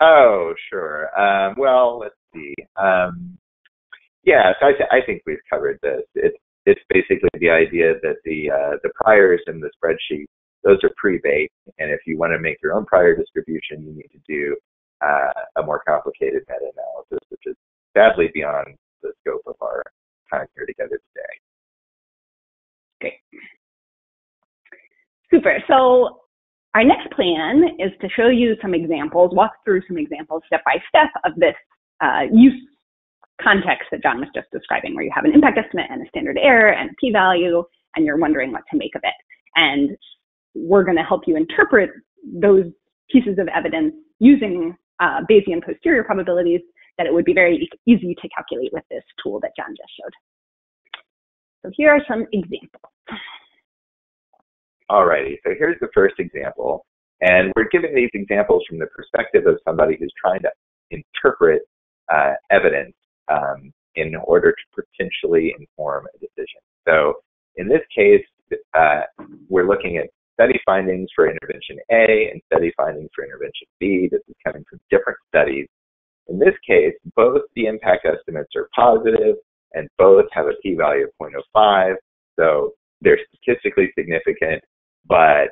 Oh, sure. Um, well, let's see. Um, yeah, so I, th- I think we've covered this. It's it's basically the idea that the uh, the priors in the spreadsheet those are pre-baked, and if you want to make your own prior distribution, you need to do uh, a more complicated meta-analysis, which is sadly beyond the scope of our time here together today. Great. Super. So our next plan is to show you some examples, walk through some examples step by step of this uh, use context that John was just describing, where you have an impact estimate and a standard error and a p-value, and you're wondering what to make of it. And we're going to help you interpret those pieces of evidence using uh, Bayesian posterior probabilities that it would be very easy to calculate with this tool that John just showed. So here are some examples. Alrighty, so here's the first example. And we're giving these examples from the perspective of somebody who's trying to interpret uh, evidence um, in order to potentially inform a decision. So in this case, uh, we're looking at study findings for intervention A and study findings for intervention B. This is coming from different studies. In this case, both the impact estimates are positive and both have a p-value of 0.05. So they're statistically significant, but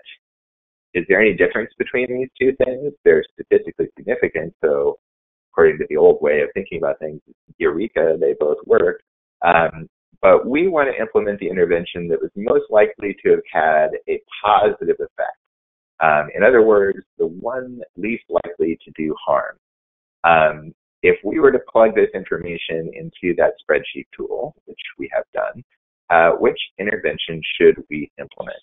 is there any difference between these two things? They're statistically significant, so according to the old way of thinking about things, eureka, they both work. Um, but we want to implement the intervention that was most likely to have had a positive effect. Um, in other words, the one least likely to do harm. Um, if we were to plug this information into that spreadsheet tool, which we have done, uh, which intervention should we implement?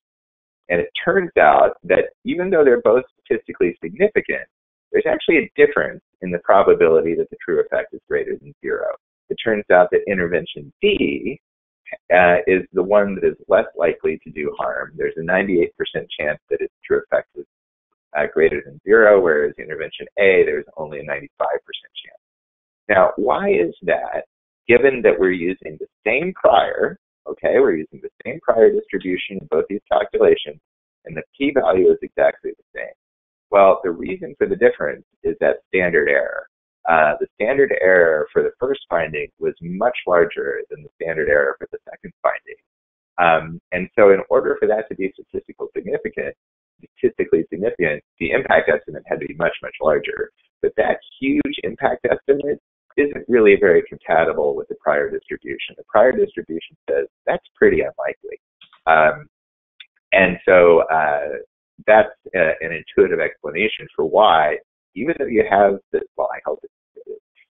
And it turns out that even though they're both statistically significant, there's actually a difference in the probability that the true effect is greater than zero. It turns out that intervention D uh, is the one that is less likely to do harm. There's a 98% chance that its true effect is uh, greater than zero, whereas intervention A, there's only a 95% chance. Now, why is that? Given that we're using the same prior, okay, we're using the same prior distribution in both these calculations, and the p-value is exactly the same. Well, the reason for the difference is that standard error. Uh, the standard error for the first finding was much larger than the standard error for the second finding. Um, and so in order for that to be statistically significant, statistically significant, the impact estimate had to be much, much larger. But that huge impact estimate isn't really very compatible with the prior distribution. The prior distribution says that's pretty unlikely. Um, and so uh, that's a, an intuitive explanation for why, even though you have the, well, I hope it's,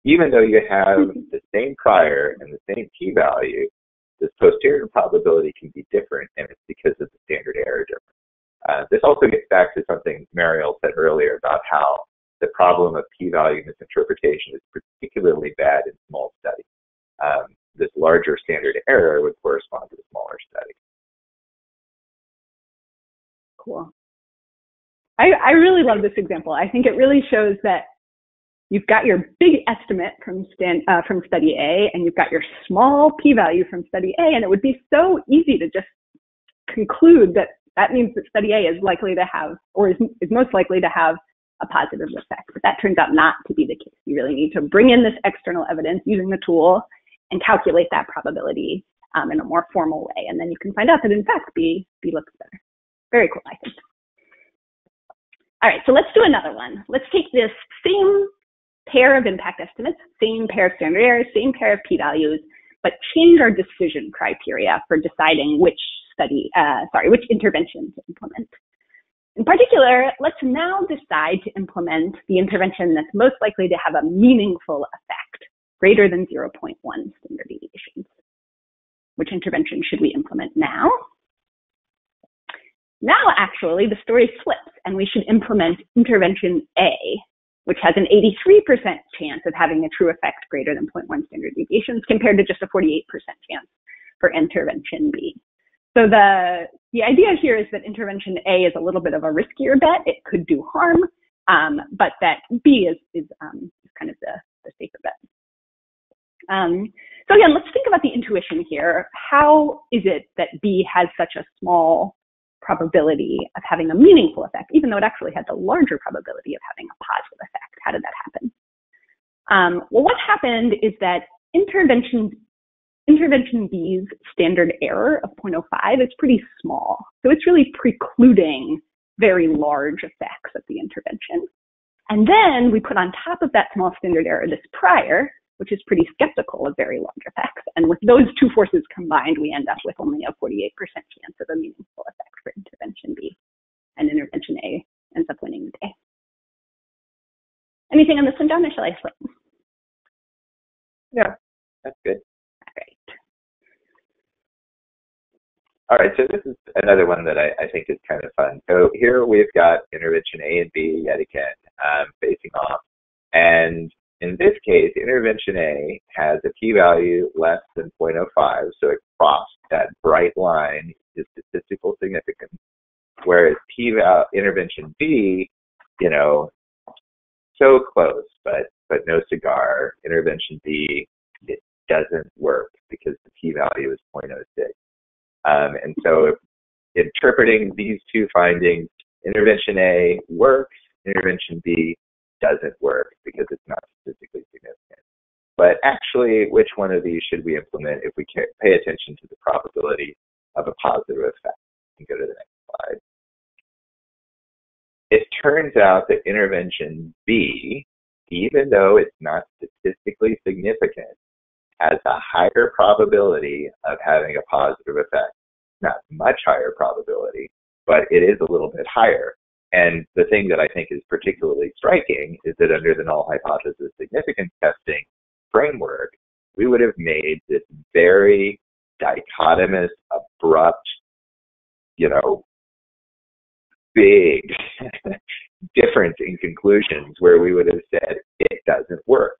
even though you have the same prior and the same p-value, this posterior probability can be different, and it's because of the standard error difference. Uh, this also gets back to something Mariel said earlier about how the problem of p-value misinterpretation is particularly bad in small studies. Um, this larger standard error would correspond to the smaller study. Cool. I, I really love this example. I think it really shows that you've got your big estimate from, stand, uh, from study A and you've got your small p-value from study A, and it would be so easy to just conclude that that means that study A is likely to have, or is, is most likely to have a positive effect. But that turns out not to be the case. You really need to bring in this external evidence using the tool and calculate that probability um, in a more formal way. And then you can find out that in fact B, B looks better. Very cool, I think. All right, so let's do another one. Let's take this same pair of impact estimates, same pair of standard errors, same pair of p-values, but change our decision criteria for deciding which study, uh, sorry, which intervention to implement. In particular, let's now decide to implement the intervention that's most likely to have a meaningful effect, greater than 0.1 standard deviations. Which intervention should we implement now? Now, actually, the story flips and we should implement intervention A, which has an 83% chance of having a true effect greater than 0.1 standard deviations compared to just a 48% chance for intervention B. So the, the idea here is that intervention A is a little bit of a riskier bet. It could do harm, um, but that B is, is, um, kind of the, the safer bet. Um, so again, let's think about the intuition here. How is it that B has such a small probability of having a meaningful effect, even though it actually had the larger probability of having a positive effect. How did that happen? Um, well, what happened is that intervention, intervention B's standard error of 0.05 is pretty small. So it's really precluding very large effects of the intervention. And then we put on top of that small standard error this prior, which is pretty skeptical of very large effects. And with those two forces combined, we end up with only a 48% chance of a meaningful effect for intervention B. And intervention A ends up winning the day. Anything on this one, John, or shall I flip? Yeah, that's good. All right. All right, so this is another one that I, I, think is kind of fun. So here we've got intervention A and B yet again um, facing off. And in this case, intervention A has a p-value less than 0.05, so it crossed that bright line is statistical significance, whereas intervention B, you know, so close, but but no cigar. Intervention B, it doesn't work because the p-value is 0.06. Um, and so, interpreting these two findings, intervention A works, intervention B doesn't work because it's not statistically significant. But actually, which one of these should we implement if we pay attention to the probability of a positive effect? Can go to the next slide. It turns out that intervention B, even though it's not statistically significant, has a higher probability of having a positive effect. Not much higher probability, but it is a little bit higher. And the thing that I think is particularly striking is that under the null hypothesis significance testing framework, we would have made this very dichotomous, abrupt, you know, big difference in conclusions where we would have said it doesn't work.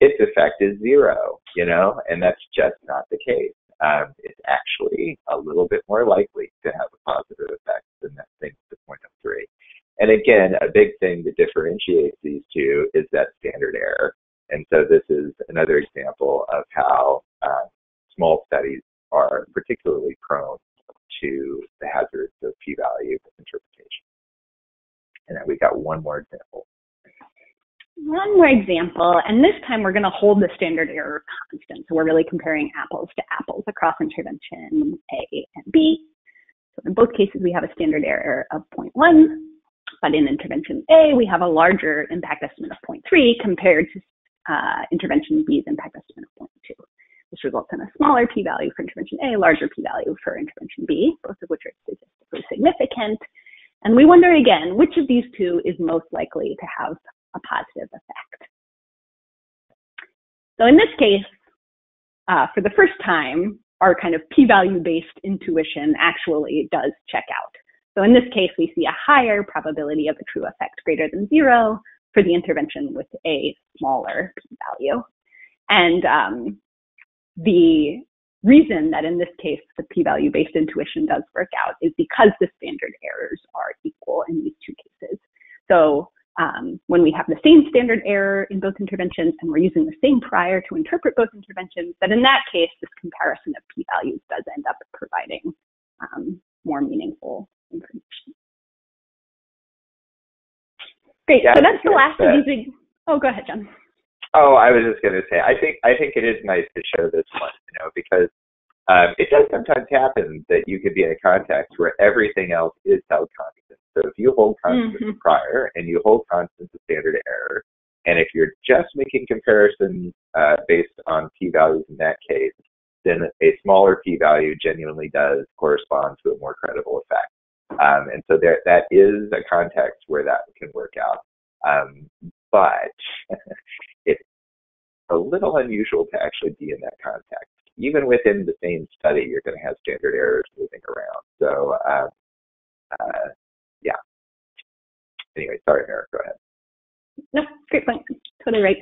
Its effect is zero, you know, and that's just not the case. Um, it's actually a little bit more likely to have a positive effect than that thing to point of three. And again, a big thing that differentiates these two is that standard error. And so this is another example of how uh, small studies are particularly prone to the hazards of p-value interpretation. And then we got one more example. One more example, and this time we're going to hold the standard error constant. So we're really comparing apples to apples across intervention A and B. So in both cases, we have a standard error of 0.1, but in intervention A, we have a larger impact estimate of 0.3 compared to uh, intervention B's impact estimate of 0.2. This results in a smaller p-value for intervention A, larger p-value for intervention B, both of which are statistically significant. And we wonder again, which of these two is most likely to have a positive effect? So in this case, uh, for the first time, our kind of p-value based intuition actually does check out. So in this case, we see a higher probability of a true effect greater than zero for the intervention with a smaller p-value. And um, the reason that in this case the p-value based intuition does work out is because the standard errors are equal in these two cases. So um, when we have the same standard error in both interventions and we're using the same prior to interpret both interventions, that in that case, this comparison of p-values does end up providing um, more meaningful. Great, yeah, so that's the last of these. Oh, go ahead, John. Oh, I was just going to say, I think I think it is nice to show this one, you know, because um, it does sometimes happen that you could be in a context where everything else is held constant. So if you hold constant mm-hmm. prior and you hold constant to standard error, and if you're just making comparisons uh, based on p-values in that case, then a smaller p-value genuinely does correspond to a more credible effect. Um, and so there, that is a context where that can work out. Um, but it's a little unusual to actually be in that context. Even within the same study, you're going to have standard errors moving around. So, uh, uh, yeah. Anyway, sorry, Mariel, go ahead. No, great point. Totally right.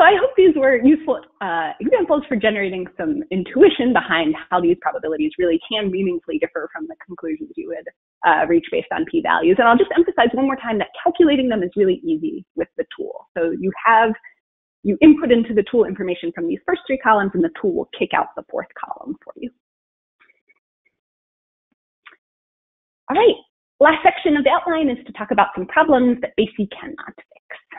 So I hope these were useful uh, examples for generating some intuition behind how these probabilities really can meaningfully differ from the conclusions you would uh, reach based on p-values. And I'll just emphasize one more time that calculating them is really easy with the tool. So you have, you input into the tool information from these first three columns and the tool will kick out the fourth column for you. All right, last section of the outline is to talk about some problems that BASIE cannot fix.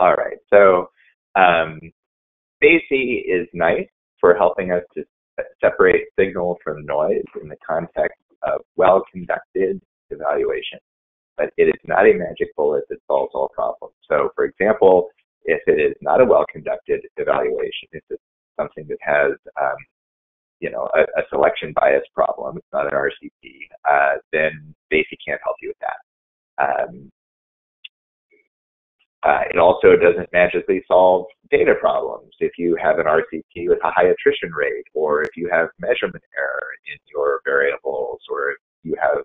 All right. So um, BASIE is nice for helping us to separate signal from noise in the context of well-conducted evaluation. But it is not a magic bullet that solves all problems. So, for example, if it is not a well-conducted evaluation, if it's something that has, um, you know, a, a, selection bias problem, it's not an RCT, uh, then BASIE can't help you with that. Um, uh, it also doesn't magically solve data problems. If you have an RCT with a high attrition rate, or if you have measurement error in your variables, or if you have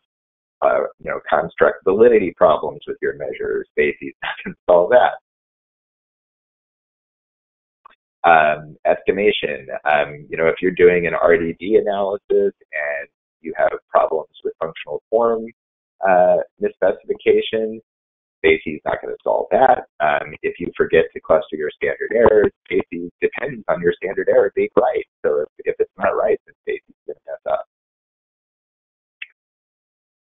uh, you know construct validity problems with your measures, BASIE's not solve that. um, estimation. Um, you know, if you're doing an RDD analysis and you have problems with functional form uh, misspecification, BASIE's not going to solve that. Um, if you forget to cluster your standard errors, BASIE depends on your standard error being right. So if, if it's not right, then BASIE's going to mess up.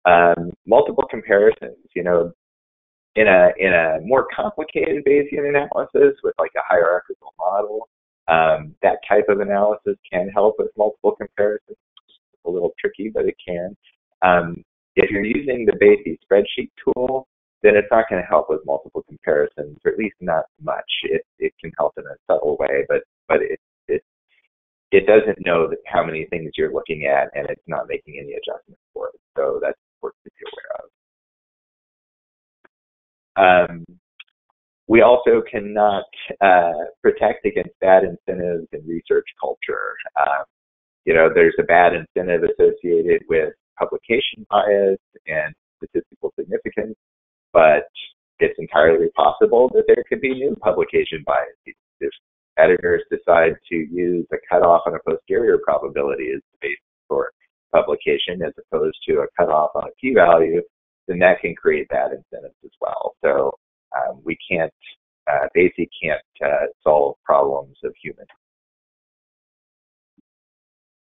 Um, multiple comparisons, you know, in a in a more complicated Bayesian analysis with like a hierarchical model, um, that type of analysis can help with multiple comparisons. It's a little tricky, but it can. Um, if you're using the BASIE spreadsheet tool, then it's not going to help with multiple comparisons, or at least not much. It it can help in a subtle way, but but it it it doesn't know how many things you're looking at, and it's not making any adjustments for it. So that's important to be aware of. Um, we also cannot uh, protect against bad incentives in research culture. Um, you know, there's a bad incentive associated with publication bias and statistical significance but it's entirely possible that there could be new publication bias. If editors decide to use a cutoff on a posterior probability as the basis for publication as opposed to a cutoff on a p-value, then that can create bad incentives as well. So um, we can't, uh, can't uh, solve problems of humans.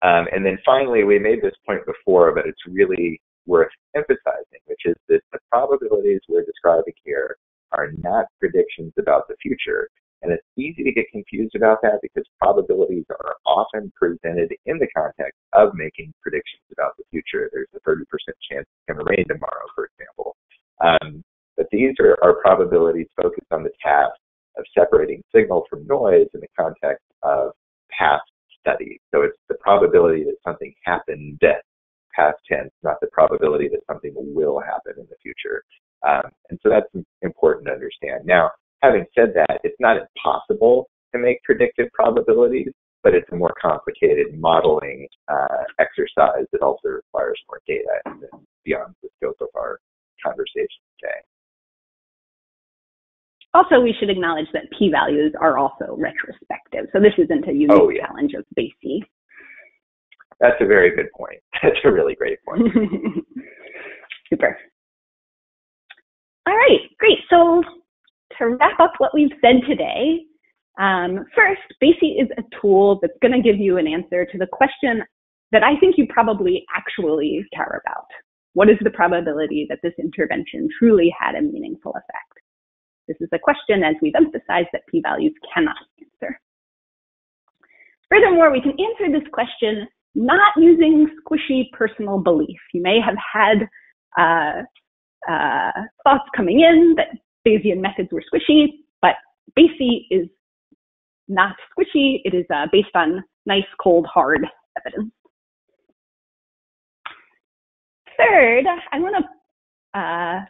Um, and then finally, we made this point before, but it's really worth emphasizing, which is that the probabilities we're describing here are not predictions about the future. And it's easy to get confused about that because probabilities are often presented in the context of making predictions about the future. There's a 30% chance it's going to rain tomorrow, for example. Um, but these are, are probabilities focused on the task of separating signal from noise in the context of past studies. So it's the probability that something happened past tense, not the probability that something will happen in the future. Um, and so that's important to understand. Now, having said that, it's not impossible to make predictive probabilities, but it's a more complicated modeling uh, exercise that also requires more data and beyond the scope of our conversation today. Also, we should acknowledge that p-values are also retrospective. So this isn't a unique oh, yeah. challenge of BASIE. That's a very good point. That's a really great point. Super. All right, great. So to wrap up what we've said today, um, first, BASIE is a tool that's going to give you an answer to the question that I think you probably actually care about. What is the probability that this intervention truly had a meaningful effect? This is a question, as we've emphasized, that p-values cannot answer. Furthermore, we can answer this question not using squishy personal belief. You may have had uh, uh, thoughts coming in that Bayesian methods were squishy, but BASIE is not squishy. It is uh, based on nice, cold, hard evidence. Third, I want to uh,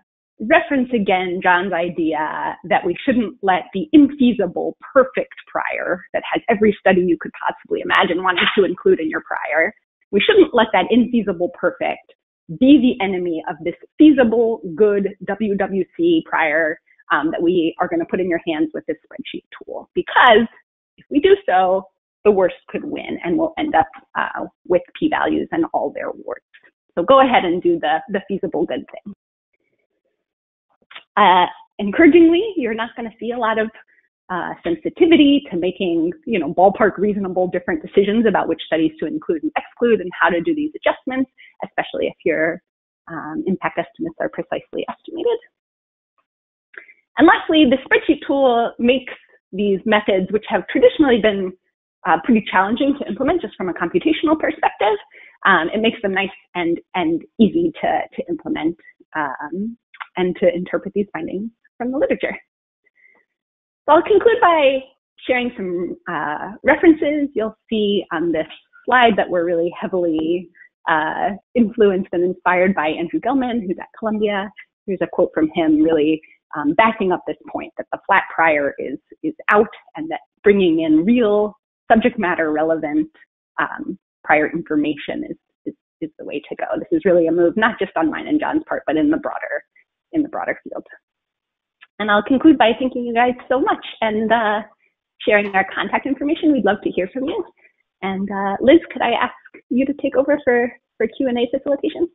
reference again John's idea that we shouldn't let the infeasible perfect prior that has every study you could possibly imagine wanting to include in your prior, we shouldn't let that infeasible perfect be the enemy of this feasible, good WWC prior um, that we are going to put in your hands with this spreadsheet tool. Because if we do so, the worst could win and we'll end up uh, with p-values and all their warts. So go ahead and do the, the feasible good thing. Uh, encouragingly, you're not going to see a lot of uh, sensitivity to making, you know, ballpark reasonable different decisions about which studies to include and exclude and how to do these adjustments, especially if your um, impact estimates are precisely estimated. And lastly, the spreadsheet tool makes these methods, which have traditionally been uh, pretty challenging to implement just from a computational perspective, um, it makes them nice and, and easy to, to implement um, and to interpret these findings from the literature. So I'll conclude by sharing some uh, references. You'll see on this slide that we're really heavily uh, influenced and inspired by Andrew Gelman, who's at Columbia. Here's a quote from him really um, backing up this point that the flat prior is, is out and that bringing in real subject matter relevant um, prior information is, is, is the way to go. This is really a move not just on mine and John's part, but in the broader in the broader field. And I'll conclude by thanking you guys so much and uh, sharing our contact information. We'd love to hear from you. And uh, Liz, could I ask you to take over for, for Q&A facilitation?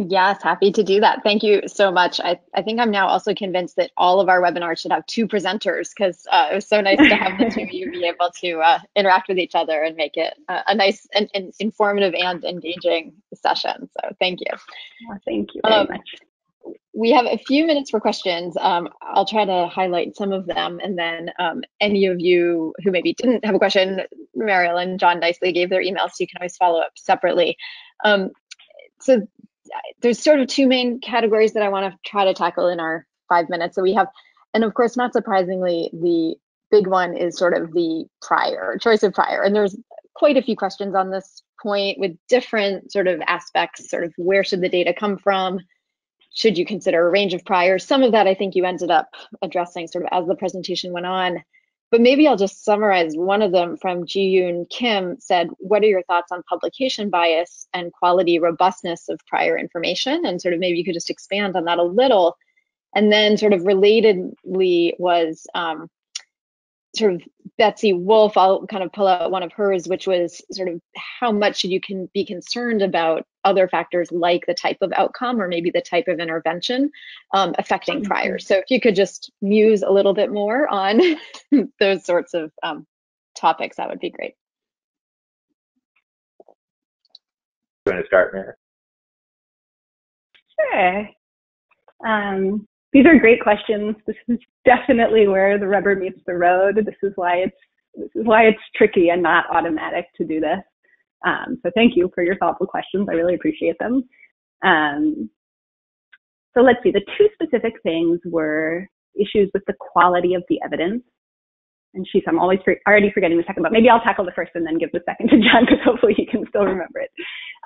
Yes, happy to do that. Thank you so much. I, I think I'm now also convinced that all of our webinars should have two presenters because uh, it was so nice to have the two of you be able to uh, interact with each other and make it a, a nice and, and, informative and engaging session. So thank you. Well, thank you very um, much. We have a few minutes for questions. Um, I'll try to highlight some of them and then um, any of you who maybe didn't have a question, Mariel and John nicely gave their emails so you can always follow up separately. Um, so there's sort of two main categories that I want to try to tackle in our five minutes. So we have, and of course, not surprisingly, the big one is sort of the prior choice of prior. And there's quite a few questions on this point with different sort of aspects, sort of where should the data come from? Should you consider a range of priors? Some of that I think you ended up addressing sort of as the presentation went on. But maybe I'll just summarize one of them from Ji-Yoon Kim said, what are your thoughts on publication bias and quality robustness of prior information? And sort of maybe you could just expand on that a little. And then sort of relatedly was um, sort of Betsy Wolf, I'll kind of pull out one of hers, which was sort of how much you can be concerned about other factors like the type of outcome or maybe the type of intervention um, affecting mm-hmm. prior. So if you could just muse a little bit more on those sorts of um, topics, that would be great. You want to start, Mariel? Sure. Um, these are great questions. This is definitely where the rubber meets the road. This is why it's this is why it's tricky and not automatic to do this. Um, so thank you for your thoughtful questions. I really appreciate them. Um, so let's see. The two specific things were issues with the quality of the evidence and she's I'm always for, already forgetting the second, but maybe I'll tackle the first and then give the second to John because hopefully he can still remember it.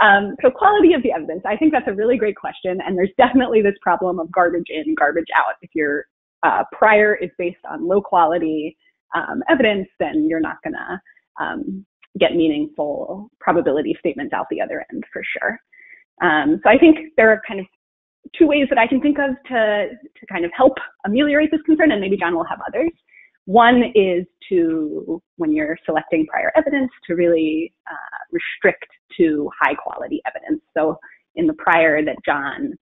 Um, so quality of the evidence, I think that's a really great question, and there's definitely this problem of garbage in, garbage out. If your uh, prior is based on low quality um, evidence, then you're not gonna um, get meaningful probability statements out the other end for sure. Um, so I think there are kind of two ways that I can think of to to kind of help ameliorate this concern, and maybe John will have others. One is to, when you're selecting prior evidence, to really uh, restrict to high quality evidence. So in the prior that John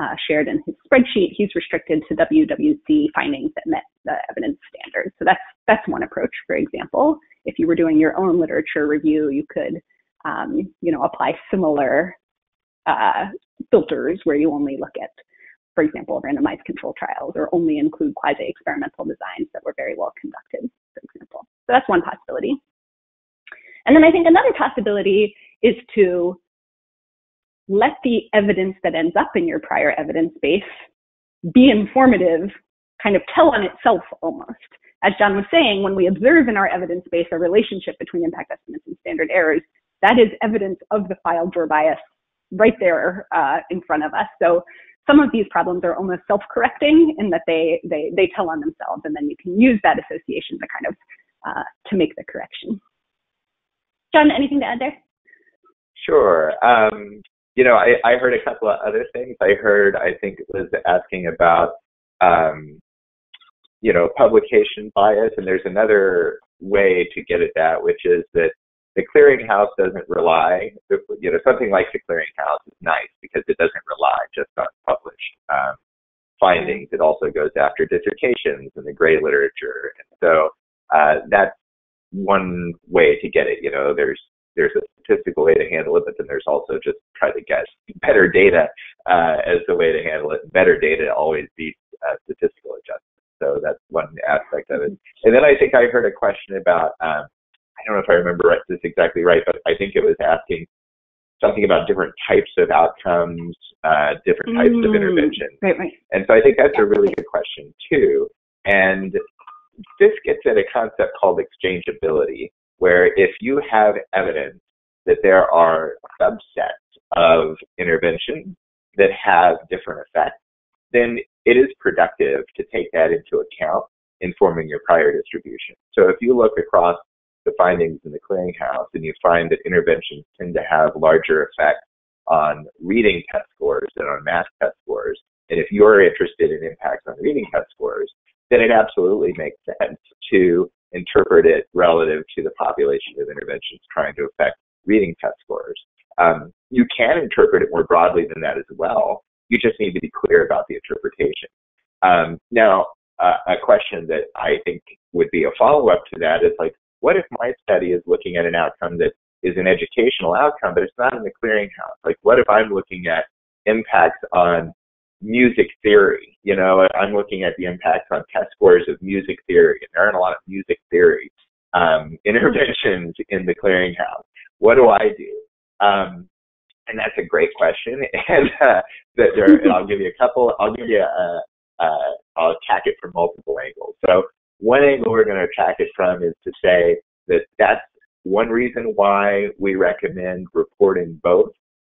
uh, shared in his spreadsheet, he's restricted to WWC findings that met the evidence standards. So that's that's one approach. For example, if you were doing your own literature review, you could, um, you know, apply similar uh, filters where you only look at for example, randomized control trials or only include quasi-experimental designs that were very well conducted, for example. So that's one possibility. And then I think another possibility is to let the evidence that ends up in your prior evidence base be informative, kind of tell on itself almost. As John was saying, when we observe in our evidence base a relationship between impact estimates and standard errors, that is evidence of the file drawer bias right there uh, in front of us. So some of these problems are almost self-correcting in that they, they, they tell on themselves and then you can use that association to kind of, uh, to make the correction. John, anything to add there? Sure. Um, you know, I, I heard a couple of other things. I heard, I think it was asking about, um, you know, publication bias, and there's another way to get at that, which is that the clearinghouse doesn't rely, you know, something like the clearinghouse is nice because it doesn't rely just on published um, findings. It also goes after dissertations and the gray literature. And so uh, that's one way to get it. You know, there's there's a statistical way to handle it, but then there's also just try to get better data uh, as the way to handle it. Better data always beats uh, statistical adjustment. So that's one aspect of it. And then I think I heard a question about um, don't know if I remember this exactly right, but I think it was asking something about different types of outcomes, uh, different types mm, of intervention. Right, right. And so I think that's a really good question too. And this gets at a concept called exchangeability, where if you have evidence that there are subsets of intervention that have different effects, then it is productive to take that into account in forming your prior distribution. So if you look across the findings in the clearinghouse and you find that interventions tend to have larger effects on reading test scores than on math test scores, and if you're interested in impacts on reading test scores, then it absolutely makes sense to interpret it relative to the population of interventions trying to affect reading test scores. Um, you can interpret it more broadly than that as well. You just need to be clear about the interpretation. Um, now, uh, a question that I think would be a follow up to that is like, what if my study is looking at an outcome that is an educational outcome, but it's not in the clearinghouse? Like, what if I'm looking at impacts on music theory? You know, I'm looking at the impacts on test scores of music theory, and there aren't a lot of music theory um, interventions in the clearinghouse. What do I do? Um, and that's a great question, and uh, there, and I'll give you a couple. I'll give you a, uh, I'll attack it from multiple angles. So one angle we're going to attack it from is to say that that's one reason why we recommend reporting both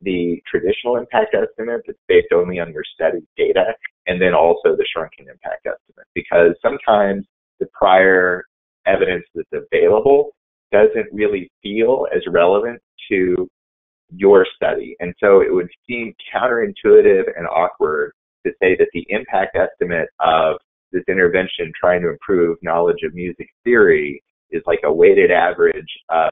the traditional impact estimate that's based only on your study data and then also the shrunken impact estimate because sometimes the prior evidence that's available doesn't really feel as relevant to your study. And so it would seem counterintuitive and awkward to say that the impact estimate of this intervention trying to improve knowledge of music theory is like a weighted average of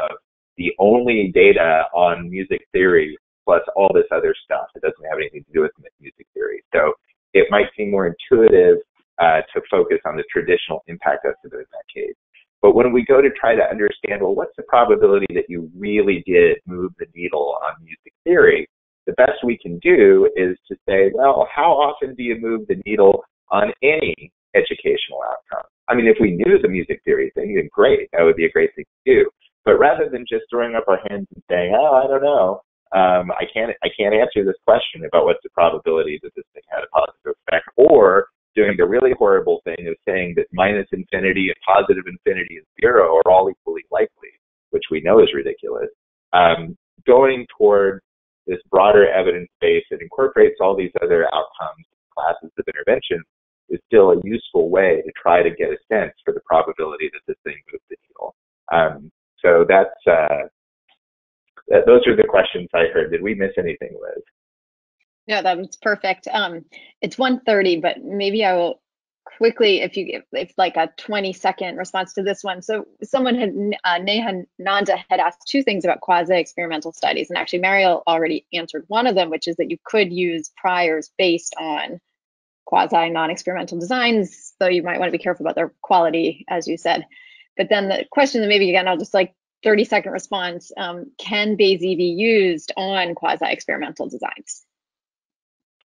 the only data on music theory plus all this other stuff. It doesn't have anything to do with music theory. So it might seem more intuitive uh, to focus on the traditional impact estimate in that case. But when we go to try to understand, well, what's the probability that you really did move the needle on music theory? the best we can do is to say, well, how often do you move the needle on any educational outcome? I mean, if we knew the music theory thing, then great, that would be a great thing to do. But rather than just throwing up our hands and saying, oh, I don't know, um, I can't, I can't answer this question about what's the probability that this thing had a positive effect, or doing the really horrible thing of saying that minus infinity and positive infinity and zero are all equally likely, which we know is ridiculous. Um, going toward this broader evidence base that incorporates all these other outcomes, classes of intervention, is still a useful way to try to get a sense for the probability that this thing moves the needle. Um, so that's uh, those are the questions I heard. Did we miss anything, Liz? No, that was perfect. Um, it's 1.30, but maybe I will quickly, if you give, if like a 20 second response to this one. So someone had, uh, Neha Nanda had asked two things about quasi experimental studies. And actually Mariel already answered one of them, which is that you could use priors based on quasi non-experimental designs, though you might want to be careful about their quality, as you said. But then the question that maybe again, I'll just like 30 second response, um, can BASIE be used on quasi experimental designs?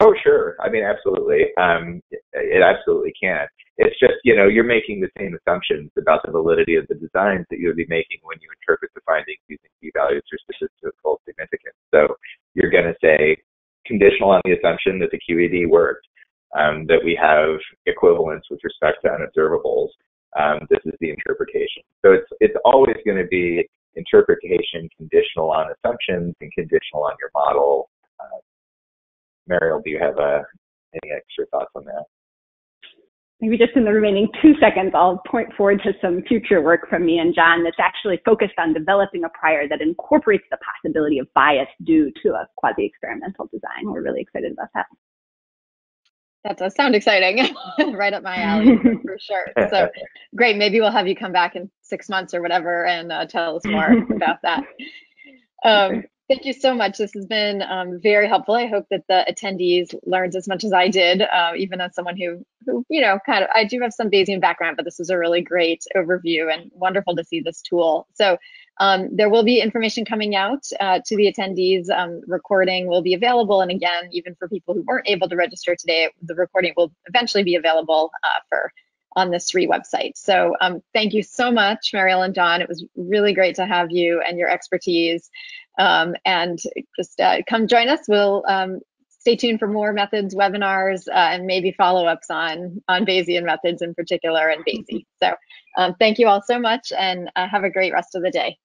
Oh, sure. I mean, absolutely. Um, it absolutely can. It's just, you know, you're making the same assumptions about the validity of the designs that you would be making when you interpret the findings using p-values or statistical significance. So you're going to say conditional on the assumption that the QED worked, um, that we have equivalence with respect to unobservables. Um, this is the interpretation. So it's it's always going to be interpretation conditional on assumptions and conditional on your model uh, Mariel, do you have uh, any extra thoughts on that? Maybe just in the remaining two seconds, I'll point forward to some future work from me and John that's actually focused on developing a prior that incorporates the possibility of bias due to a quasi-experimental design. We're really excited about that. That does sound exciting, right up my alley for sure. So great. Maybe we'll have you come back in six months or whatever and uh, tell us more about that. Um, Thank you so much. This has been um, very helpful. I hope that the attendees learned as much as I did, uh, even as someone who, who, you know, kind of, I do have some Bayesian background, but this was a really great overview and wonderful to see this tool. So um, there will be information coming out uh, to the attendees. Um, recording will be available. And again, even for people who weren't able to register today, the recording will eventually be available uh, for on this SREE website. So um, thank you so much, Mariel and John. It was really great to have you and your expertise. Um, and just uh, come join us. We'll um, stay tuned for more methods webinars uh, and maybe follow-ups on on Bayesian methods in particular and BASIE. So um, thank you all so much and uh, have a great rest of the day.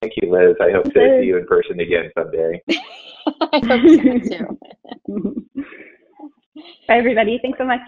Thank you, Liz. I hope to see you in person again someday. I hope so too. Bye, everybody. Thanks so much.